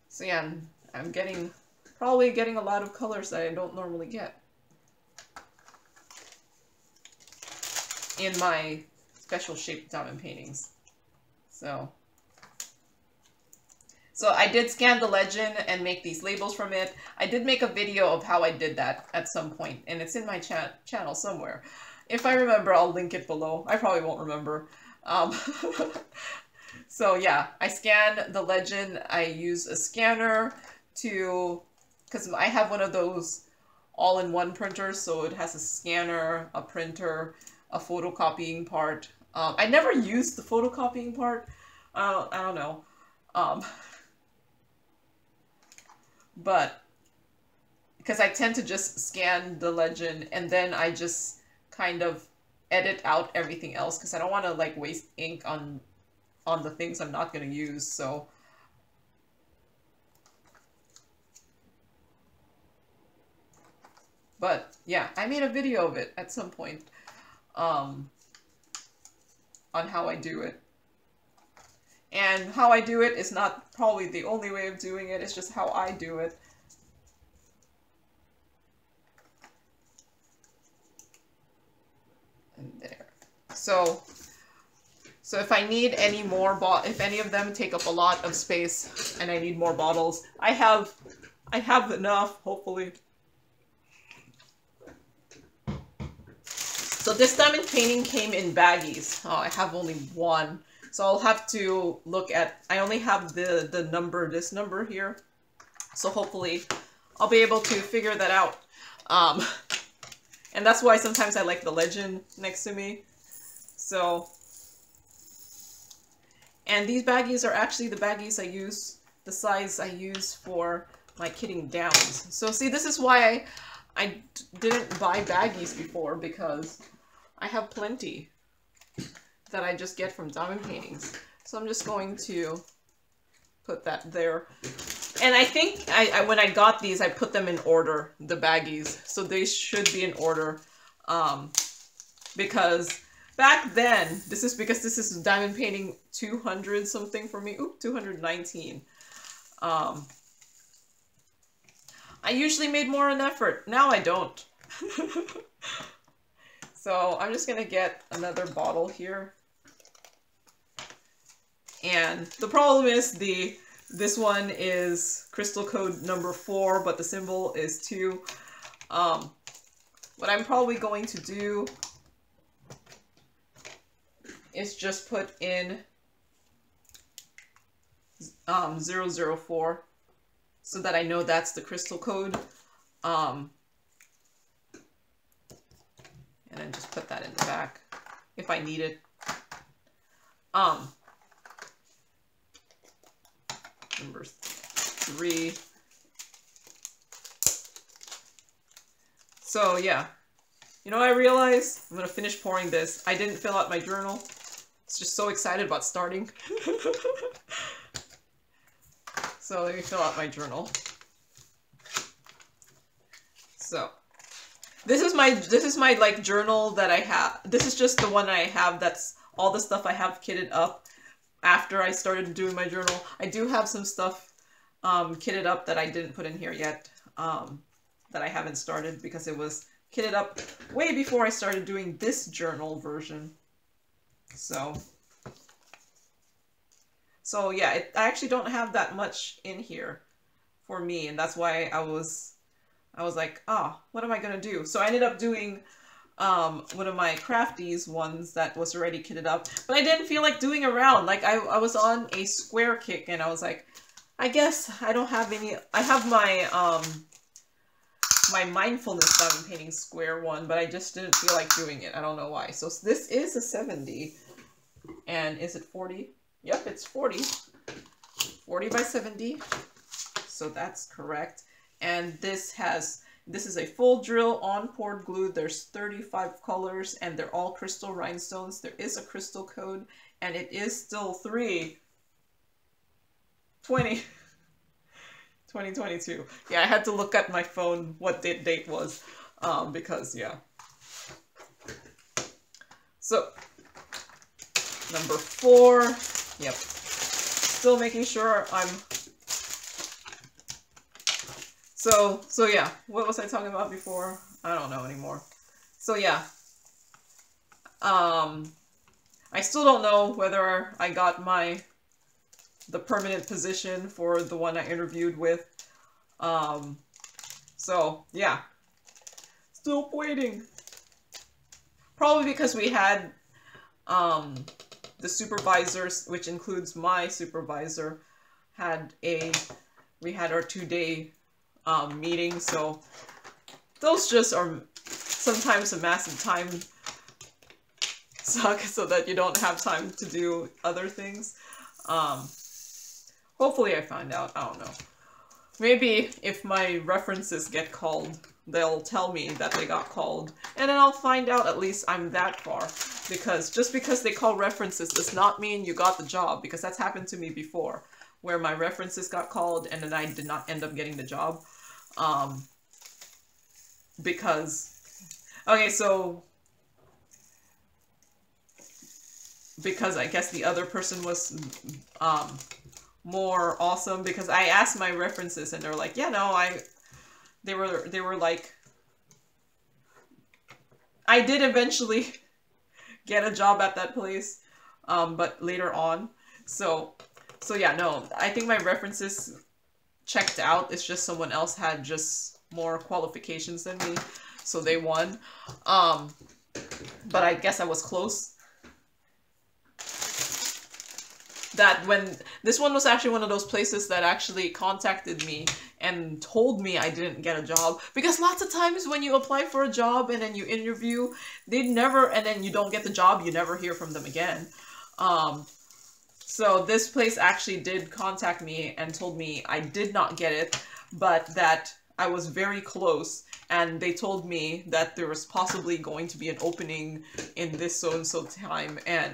so yeah, I'm, I'm getting, probably getting a lot of colors that I don't normally get in my special shaped diamond paintings. So, so I did scan the legend and make these labels from it. I did make a video of how I did that at some point, and it's in my cha channel somewhere. If I remember, I'll link it below. I probably won't remember. Um, (laughs) so yeah, I scan the legend. I use a scanner to, because I have one of those all-in-one printers, so it has a scanner, a printer, a photocopying part. Um, I never used the photocopying part. Uh, I don't know. Um, (laughs) but because I tend to just scan the legend and then I just kind of edit out everything else because I don't want to like waste ink on on the things I'm not going to use so. But yeah I made a video of it at some point um, on how I do it and how I do it is not probably the only way of doing it, it's just how I do it. And there. So, so if I need any more, if any of them take up a lot of space and I need more bottles, I have, I have enough, hopefully. So this diamond painting came in baggies. Oh, I have only one. So I'll have to look at, I only have the, the number, this number here. So hopefully I'll be able to figure that out. Um, and that's why sometimes I like the legend next to me. So, and these baggies are actually the baggies I use, the size I use for my kitting downs. So see, this is why I, I didn't buy baggies before because I have plenty that I just get from diamond paintings. So I'm just going to put that there. And I think I, I, when I got these, I put them in order, the baggies. So they should be in order. Um, because back then, this is because this is diamond painting 200 something for me. Oop, 219. Um, I usually made more an effort. Now I don't. (laughs) so I'm just going to get another bottle here. And the problem is the this one is crystal code number four, but the symbol is two. Um, what I'm probably going to do is just put in um, 004 so that I know that's the crystal code. Um, and then just put that in the back if I need it. Um, number three. So yeah, you know I realized? I'm gonna finish pouring this. I didn't fill out my journal. It's just so excited about starting. (laughs) so let me fill out my journal. So this is my this is my like journal that I have. This is just the one I have that's all the stuff I have kitted up after I started doing my journal. I do have some stuff um, kitted up that I didn't put in here yet, um, that I haven't started because it was kitted up way before I started doing this journal version. So, so yeah, it, I actually don't have that much in here for me, and that's why I was, I was like, ah, oh, what am I gonna do? So I ended up doing um, one of my crafties ones that was already kitted up, but I didn't feel like doing a round. Like I, I was on a square kick and I was like, I guess I don't have any, I have my, um, my mindfulness diamond painting square one, but I just didn't feel like doing it. I don't know why. So this is a 70 and is it 40? Yep, it's 40. 40 by 70. So that's correct. And this has this is a full drill on poured glue. There's 35 colors and they're all crystal rhinestones. There is a crystal code and it is still 3 20 (laughs) 2022. Yeah, I had to look at my phone what the date was um, because, yeah. So, number four. Yep. Still making sure I'm so, so yeah, what was I talking about before? I don't know anymore. So yeah, um, I still don't know whether I got my, the permanent position for the one I interviewed with. Um, so yeah, still waiting. Probably because we had, um, the supervisors, which includes my supervisor, had a, we had our two day um, meetings. So those just are sometimes a massive time suck (laughs) so that you don't have time to do other things. Um, hopefully I find out. I don't know. Maybe if my references get called, they'll tell me that they got called. And then I'll find out at least I'm that far. Because just because they call references does not mean you got the job. Because that's happened to me before. Where my references got called and then I did not end up getting the job. Um, because, okay, so, because I guess the other person was, um, more awesome because I asked my references and they're like, yeah, no, I, they were, they were like, I did eventually (laughs) get a job at that place, um, but later on. So, so yeah, no, I think my references checked out. It's just someone else had just more qualifications than me, so they won. Um, but I guess I was close. That when this one was actually one of those places that actually contacted me and told me I didn't get a job because lots of times when you apply for a job and then you interview, they never and then you don't get the job, you never hear from them again. Um, so this place actually did contact me and told me I did not get it, but that I was very close, and they told me that there was possibly going to be an opening in this so and so time, and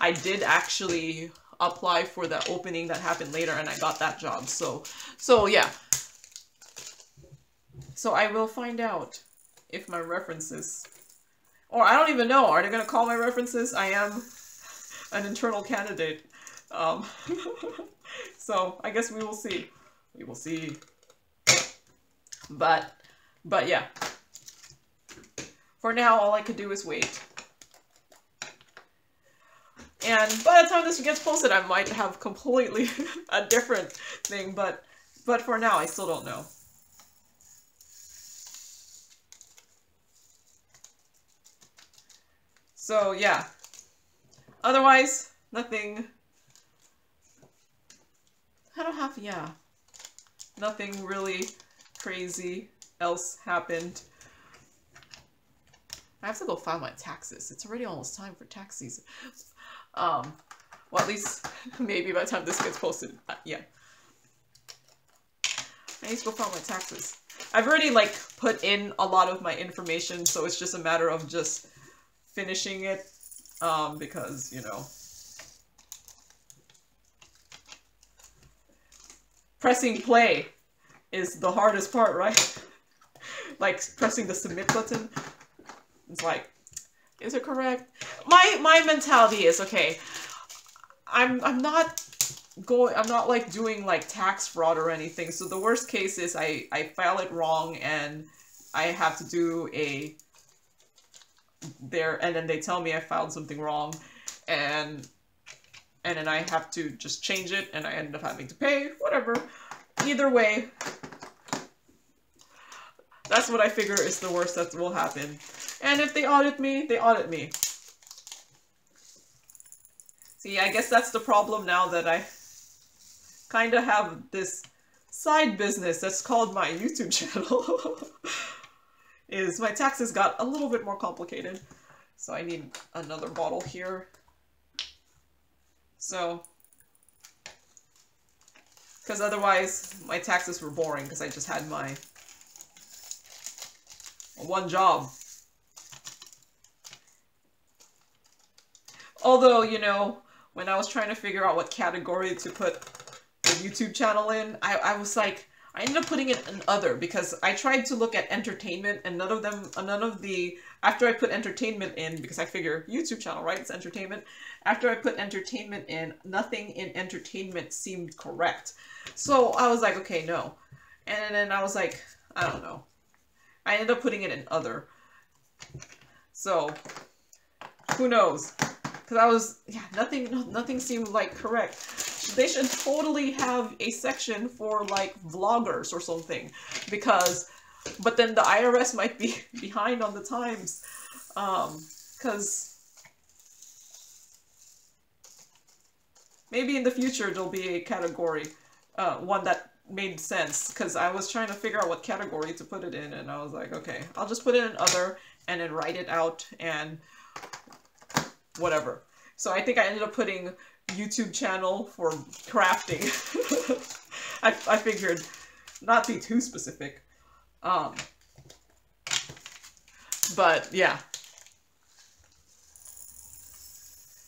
I did actually apply for the opening that happened later, and I got that job. So, so yeah. So I will find out if my references, or I don't even know, are they gonna call my references? I am an internal candidate. Um, (laughs) so I guess we will see. We will see. But, but yeah. For now, all I could do is wait. And by the time this gets posted, I might have completely (laughs) a different thing, but, but for now, I still don't know. So yeah. Otherwise, nothing. I don't have, yeah. Nothing really crazy else happened. I have to go file my taxes. It's already almost time for tax season. Um, well, at least (laughs) maybe by the time this gets posted, uh, yeah. I need to go file my taxes. I've already like put in a lot of my information, so it's just a matter of just finishing it um, because, you know, pressing play is the hardest part, right? (laughs) like pressing the submit button. It's like, is it correct? My my mentality is okay. I'm I'm not going I'm not like doing like tax fraud or anything. So the worst case is I I file it wrong and I have to do a there and then they tell me I filed something wrong and and then I have to just change it and I end up having to pay, whatever. Either way, that's what I figure is the worst that will happen. And if they audit me, they audit me. See, I guess that's the problem now that I kind of have this side business that's called my YouTube (laughs) channel. is my taxes got a little bit more complicated. So I need another bottle here. So, because otherwise my taxes were boring because I just had my one job. Although, you know, when I was trying to figure out what category to put the YouTube channel in, I, I was like, I ended up putting it in other because I tried to look at entertainment and none of them, none of the, after I put entertainment in, because I figure YouTube channel, right? It's entertainment. After I put entertainment in, nothing in entertainment seemed correct. So I was like, okay, no. And then I was like, I don't know. I ended up putting it in other. So, who knows? Because I was, yeah, nothing, nothing seemed like correct. They should totally have a section for like vloggers or something. Because, but then the IRS might be (laughs) behind on the times. Um, because maybe in the future there'll be a category, uh, one that made sense because I was trying to figure out what category to put it in and I was like, okay, I'll just put it in other and then write it out and whatever. So I think I ended up putting YouTube channel for crafting. (laughs) I, I figured not be too specific. Um, but yeah.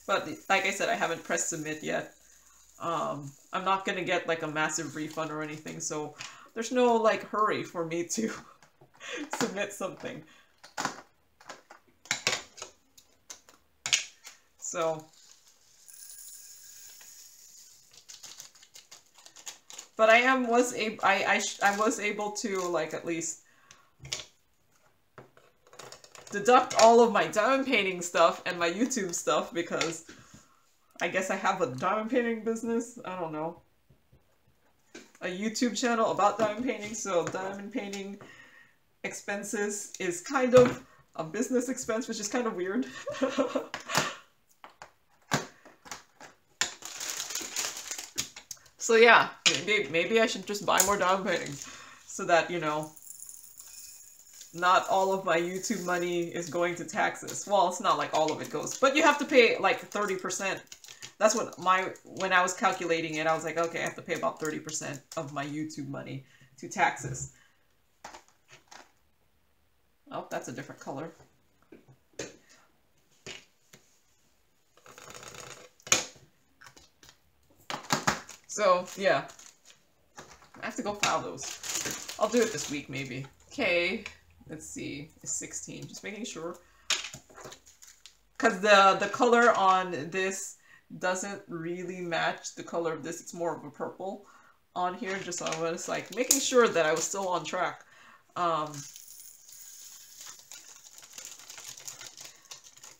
But like I said, I haven't pressed submit yet. Um, I'm not gonna get like a massive refund or anything, so there's no like hurry for me to (laughs) submit something. So, but I am was able I I I was able to like at least deduct all of my diamond painting stuff and my YouTube stuff because I guess I have a diamond painting business. I don't know. A YouTube channel about diamond painting, so diamond painting expenses is kind of a business expense, which is kind of weird. (laughs) so yeah, maybe, maybe I should just buy more diamond paintings so that, you know, not all of my YouTube money is going to taxes. Well, it's not like all of it goes, but you have to pay like 30% that's what my when I was calculating it, I was like, okay, I have to pay about 30% of my YouTube money to taxes. Oh, that's a different color. So, yeah. I have to go file those. I'll do it this week, maybe. Okay, let's see. It's 16. Just making sure. Because the, the color on this doesn't really match the color of this. It's more of a purple on here. Just so I was like making sure that I was still on track. Um,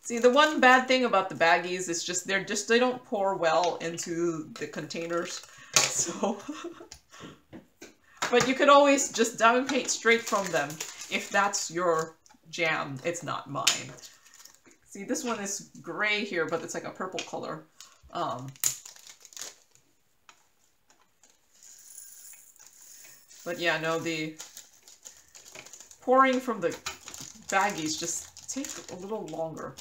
see, the one bad thing about the baggies is just they're just they don't pour well into the containers. (laughs) So, but you could always just diamond paint straight from them if that's your jam. It's not mine. See, this one is gray here, but it's like a purple color. Um, but yeah, no, the pouring from the baggies just takes a little longer.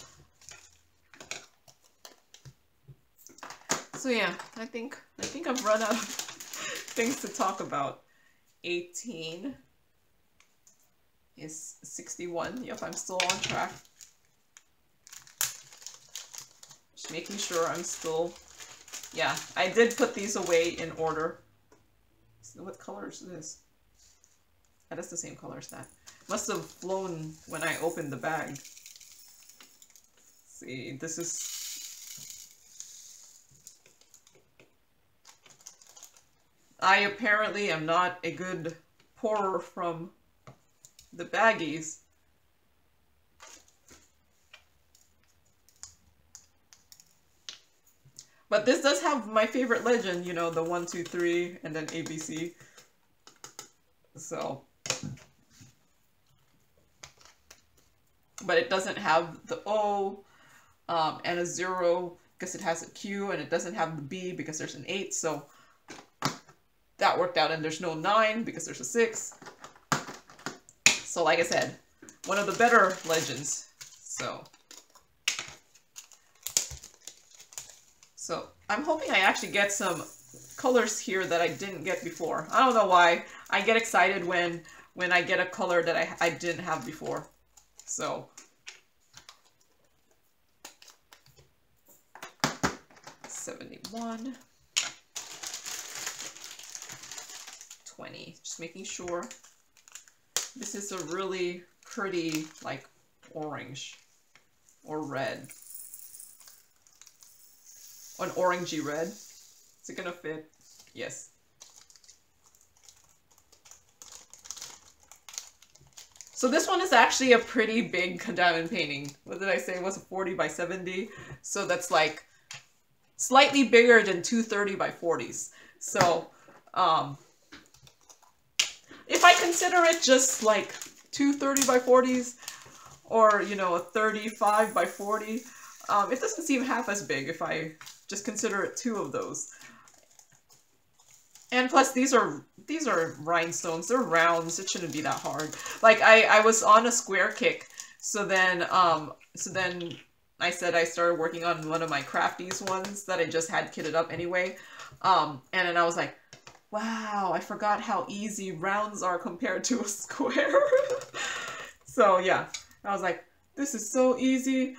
So yeah, I think I think I've run out of (laughs) things to talk about. 18 is 61. Yep, I'm still on track. Just making sure I'm still... Yeah, I did put these away in order. So what color is this? That is the same color as that. Must have flown when I opened the bag. See, this is... I apparently am not a good pourer from the baggies. But this does have my favorite legend, you know, the one, two, three, and then ABC. So. But it doesn't have the O um, and a zero because it has a Q, and it doesn't have the B because there's an eight, so that worked out, and there's no nine because there's a six. So like I said, one of the better legends. So. So I'm hoping I actually get some colors here that I didn't get before. I don't know why. I get excited when when I get a color that I, I didn't have before. So. Seventy-one. Twenty. Just making sure. This is a really pretty, like, orange or red an orangey red. Is it gonna fit? Yes. So this one is actually a pretty big diamond painting. What did I say? It was a 40 by 70. So that's like slightly bigger than 230 by 40s. So um, if I consider it just like 230 by 40s or, you know, a 35 by 40, um, it doesn't seem half as big if I just consider it two of those. And plus, these are these are rhinestones. They're rounds. It shouldn't be that hard. Like I I was on a square kick, so then um so then I said I started working on one of my crafties ones that I just had kitted up anyway. Um and then I was like, wow, I forgot how easy rounds are compared to a (laughs) square. so yeah, I was like, this is so easy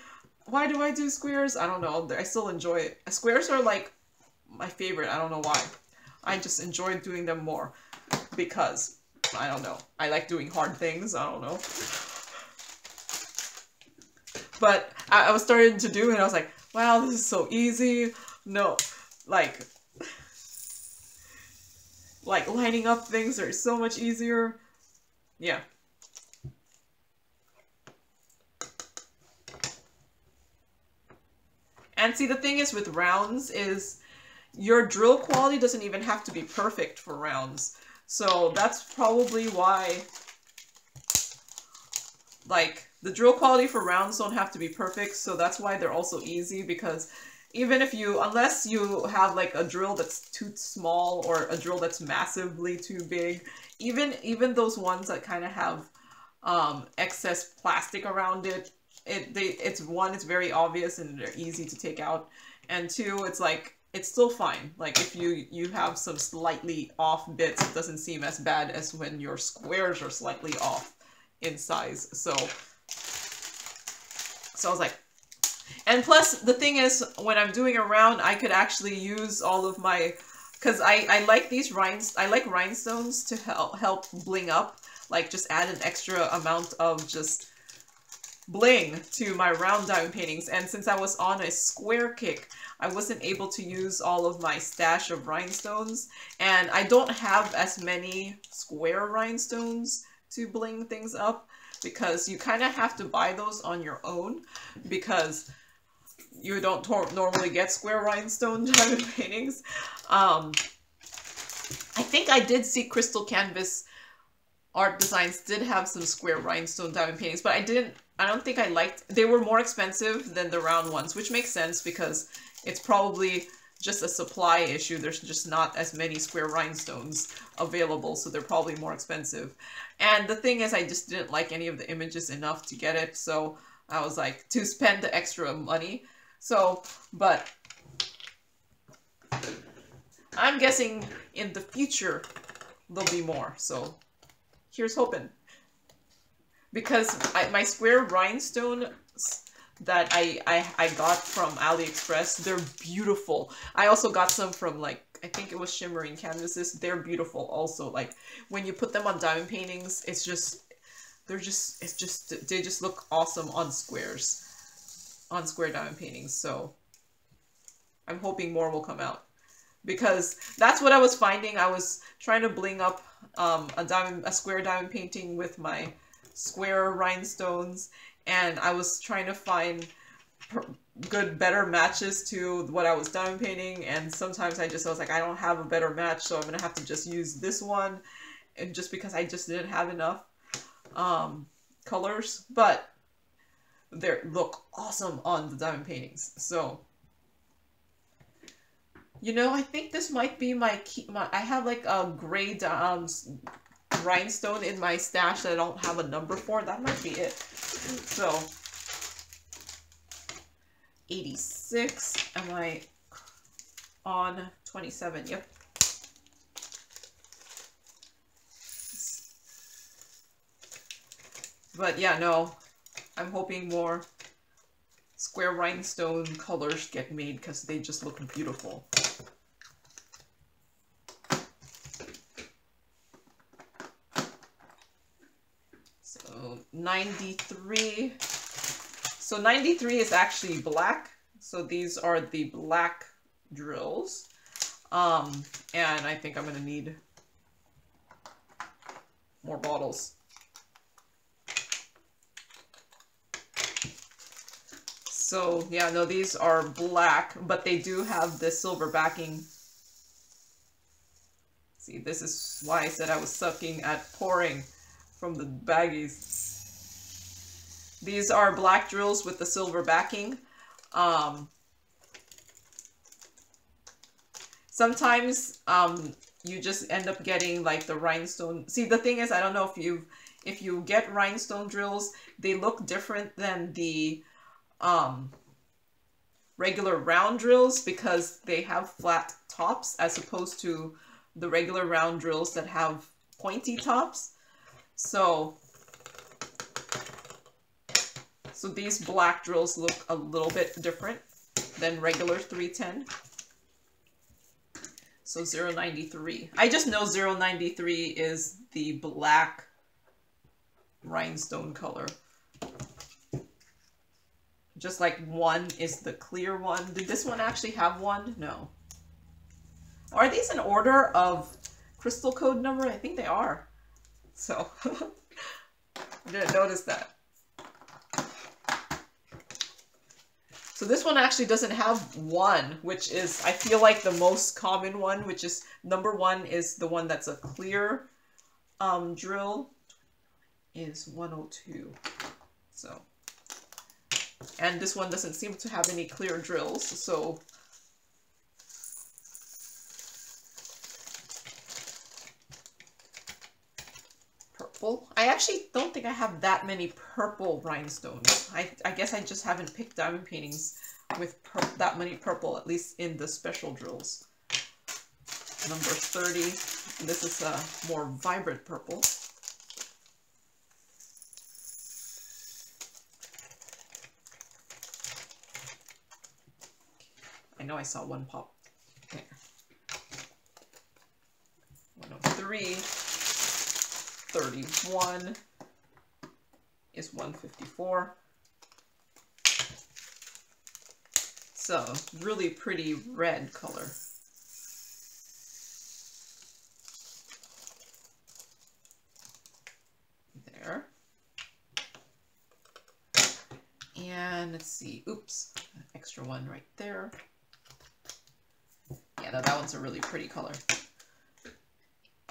why do I do squares? I don't know. I still enjoy it. Squares are like my favorite. I don't know why. I just enjoy doing them more because I don't know. I like doing hard things. I don't know. But I, I was starting to do it and I was like, wow, this is so easy. No, like, like lining up things are so much easier. Yeah. And see, the thing is with rounds is your drill quality doesn't even have to be perfect for rounds. So that's probably why, like, the drill quality for rounds don't have to be perfect, so that's why they're also easy, because even if you, unless you have, like, a drill that's too small or a drill that's massively too big, even, even those ones that kind of have um, excess plastic around it, it they it's one it's very obvious and they're easy to take out and two it's like it's still fine like if you you have some slightly off bits it doesn't seem as bad as when your squares are slightly off in size. So, so I was like, and plus the thing is when I'm doing a round, I could actually use all of my, cause I, I like these rhinestones, I like rhinestones to help, help bling up, like just add an extra amount of just bling to my round diamond paintings. And since I was on a square kick, I wasn't able to use all of my stash of rhinestones. And I don't have as many square rhinestones to bling things up because you kind of have to buy those on your own because you don't normally get square rhinestone (laughs) diamond paintings. Um, I think I did see Crystal Canvas Art Designs did have some square rhinestone diamond paintings, but I didn't, I don't think I liked, they were more expensive than the round ones, which makes sense because it's probably just a supply issue. There's just not as many square rhinestones available, so they're probably more expensive. And the thing is, I just didn't like any of the images enough to get it, so I was like, to spend the extra money. So, but I'm guessing in the future there'll be more, so here's hoping. Because I, my square rhinestone that I, I, I got from AliExpress. They're beautiful. I also got some from like, I think it was shimmering canvases. They're beautiful also. Like when you put them on diamond paintings, it's just, they're just, it's just, they just look awesome on squares, on square diamond paintings. So I'm hoping more will come out because that's what I was finding. I was trying to bling up um, a diamond, a square diamond painting with my square rhinestones and I was trying to find good better matches to what I was diamond painting and sometimes I just I was like I don't have a better match so I'm gonna have to just use this one and just because I just didn't have enough um, colors but they look awesome on the diamond paintings so you know I think this might be my key my I have like a gray um, rhinestone in my stash that I don't have a number for. That might be it. So, 86. Am I on 27? Yep. But yeah, no. I'm hoping more square rhinestone colors get made because they just look beautiful. So 93. So 93 is actually black. So these are the black drills. Um, and I think I'm going to need more bottles. So yeah, no, these are black, but they do have the silver backing. See, this is why I said I was sucking at pouring from the baggies. These are black drills with the silver backing. Um, sometimes um, you just end up getting like the rhinestone. See, the thing is, I don't know if you if you get rhinestone drills, they look different than the um, regular round drills because they have flat tops as opposed to the regular round drills that have pointy tops. So, so these black drills look a little bit different than regular 310. So 093. I just know 093 is the black rhinestone color. Just like one is the clear one. Did this one actually have one? No. Are these in order of crystal code number? I think they are. So, (laughs) I didn't notice that. So this one actually doesn't have one, which is, I feel like the most common one, which is number one is the one that's a clear um, drill, is 102. So, and this one doesn't seem to have any clear drills, so purple. I actually don't think I have that many purple rhinestones. I, I guess I just haven't picked diamond paintings with that many purple, at least in the special drills. Number 30. This is a more vibrant purple. Know I saw one pop. There. 103. 31 is 154. So, really pretty red color. There. And let's see, oops, extra one right there. Yeah, that, that one's a really pretty color.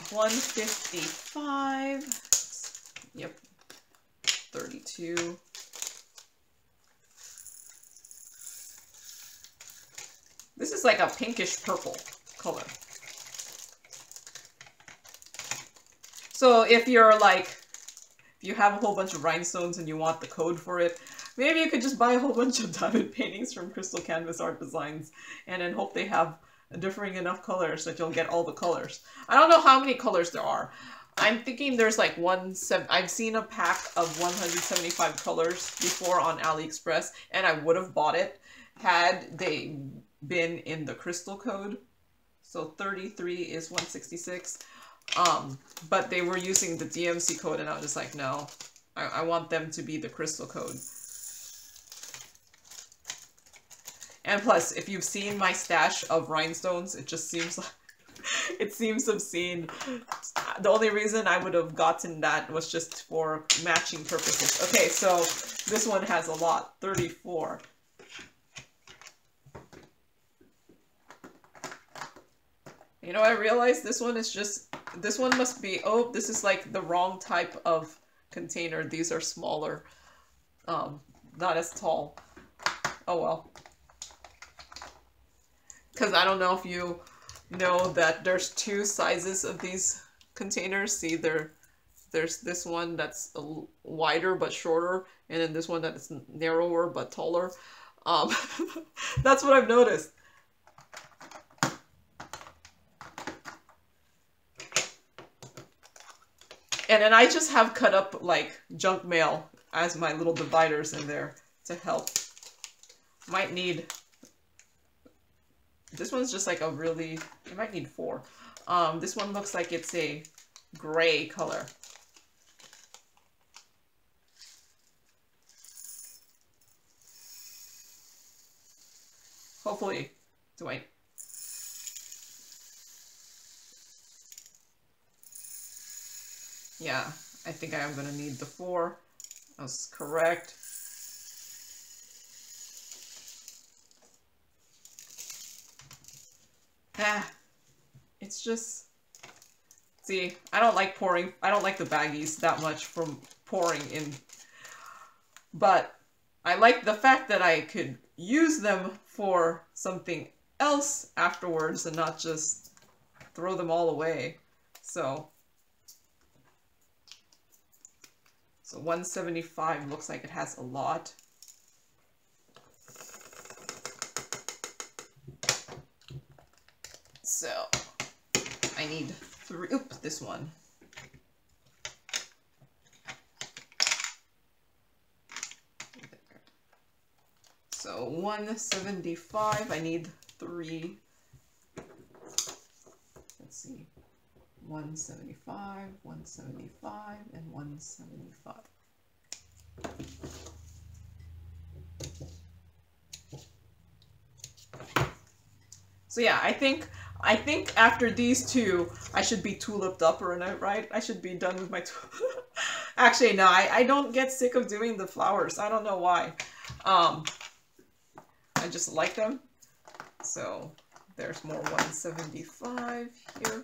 155. Yep. 32. This is like a pinkish purple color. So if you're like, if you have a whole bunch of rhinestones and you want the code for it, maybe you could just buy a whole bunch of (laughs) diamond paintings from Crystal Canvas Art Designs and then hope they have differing enough colors that you'll get all the colors. I don't know how many colors there are. I'm thinking there's like one, seven, I've seen a pack of 175 colors before on AliExpress and I would have bought it had they been in the crystal code. So 33 is 166. Um, but they were using the DMC code and I was just like, no, I, I want them to be the crystal code. And plus, if you've seen my stash of rhinestones, it just seems like (laughs) it seems obscene. The only reason I would have gotten that was just for matching purposes. Okay, so this one has a lot. 34. You know, I realized this one is just, this one must be, oh, this is like the wrong type of container. These are smaller, um, not as tall. Oh well. Because I don't know if you know that there's two sizes of these containers. See, there, there's this one that's wider but shorter, and then this one that's narrower but taller. Um, (laughs) that's what I've noticed. And then I just have cut up like junk mail as my little dividers in there to help. Might need this one's just like a really, you might need four. Um, this one looks like it's a gray color. Hopefully, I... Yeah, I think I am going to need the four. That's correct. Ah, it's just, see, I don't like pouring, I don't like the baggies that much from pouring in, but I like the fact that I could use them for something else afterwards and not just throw them all away. So, so 175 looks like it has a lot. So I need three, oops, this one. So 175, I need three. Let's see. 175, 175, and 175. So yeah, I think I think after these two, I should be tulipped up, or not, right? I should be done with my. (laughs) Actually, no, I, I don't get sick of doing the flowers. I don't know why. Um, I just like them. So there's more 175 here.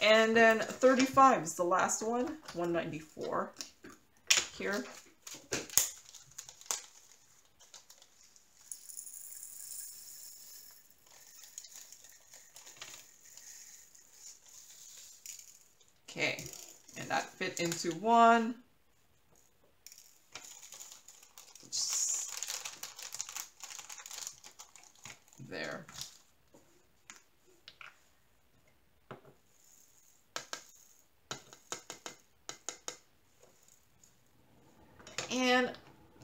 And then 35 is the last one. 194 here. Okay, and that fit into one. there. And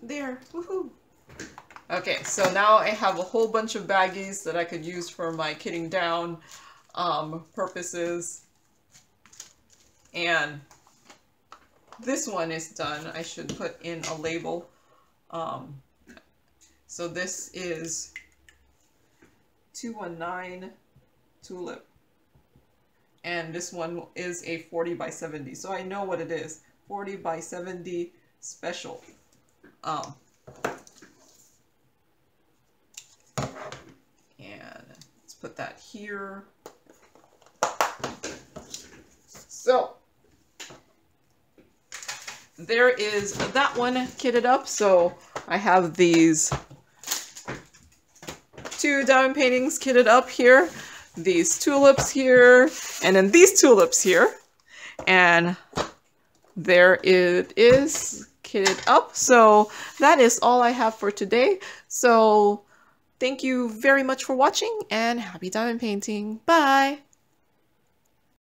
there, woohoo! Okay, so now I have a whole bunch of baggies that I could use for my kitting down um, purposes. And this one is done. I should put in a label. Um, so this is 219 tulip. And this one is a 40 by 70. So I know what it is. 40 by 70 special. Um, and let's put that here. So there is that one kitted up. So I have these two diamond paintings kitted up here, these tulips here, and then these tulips here. And there it is kitted up. So that is all I have for today. So thank you very much for watching and happy diamond painting. Bye!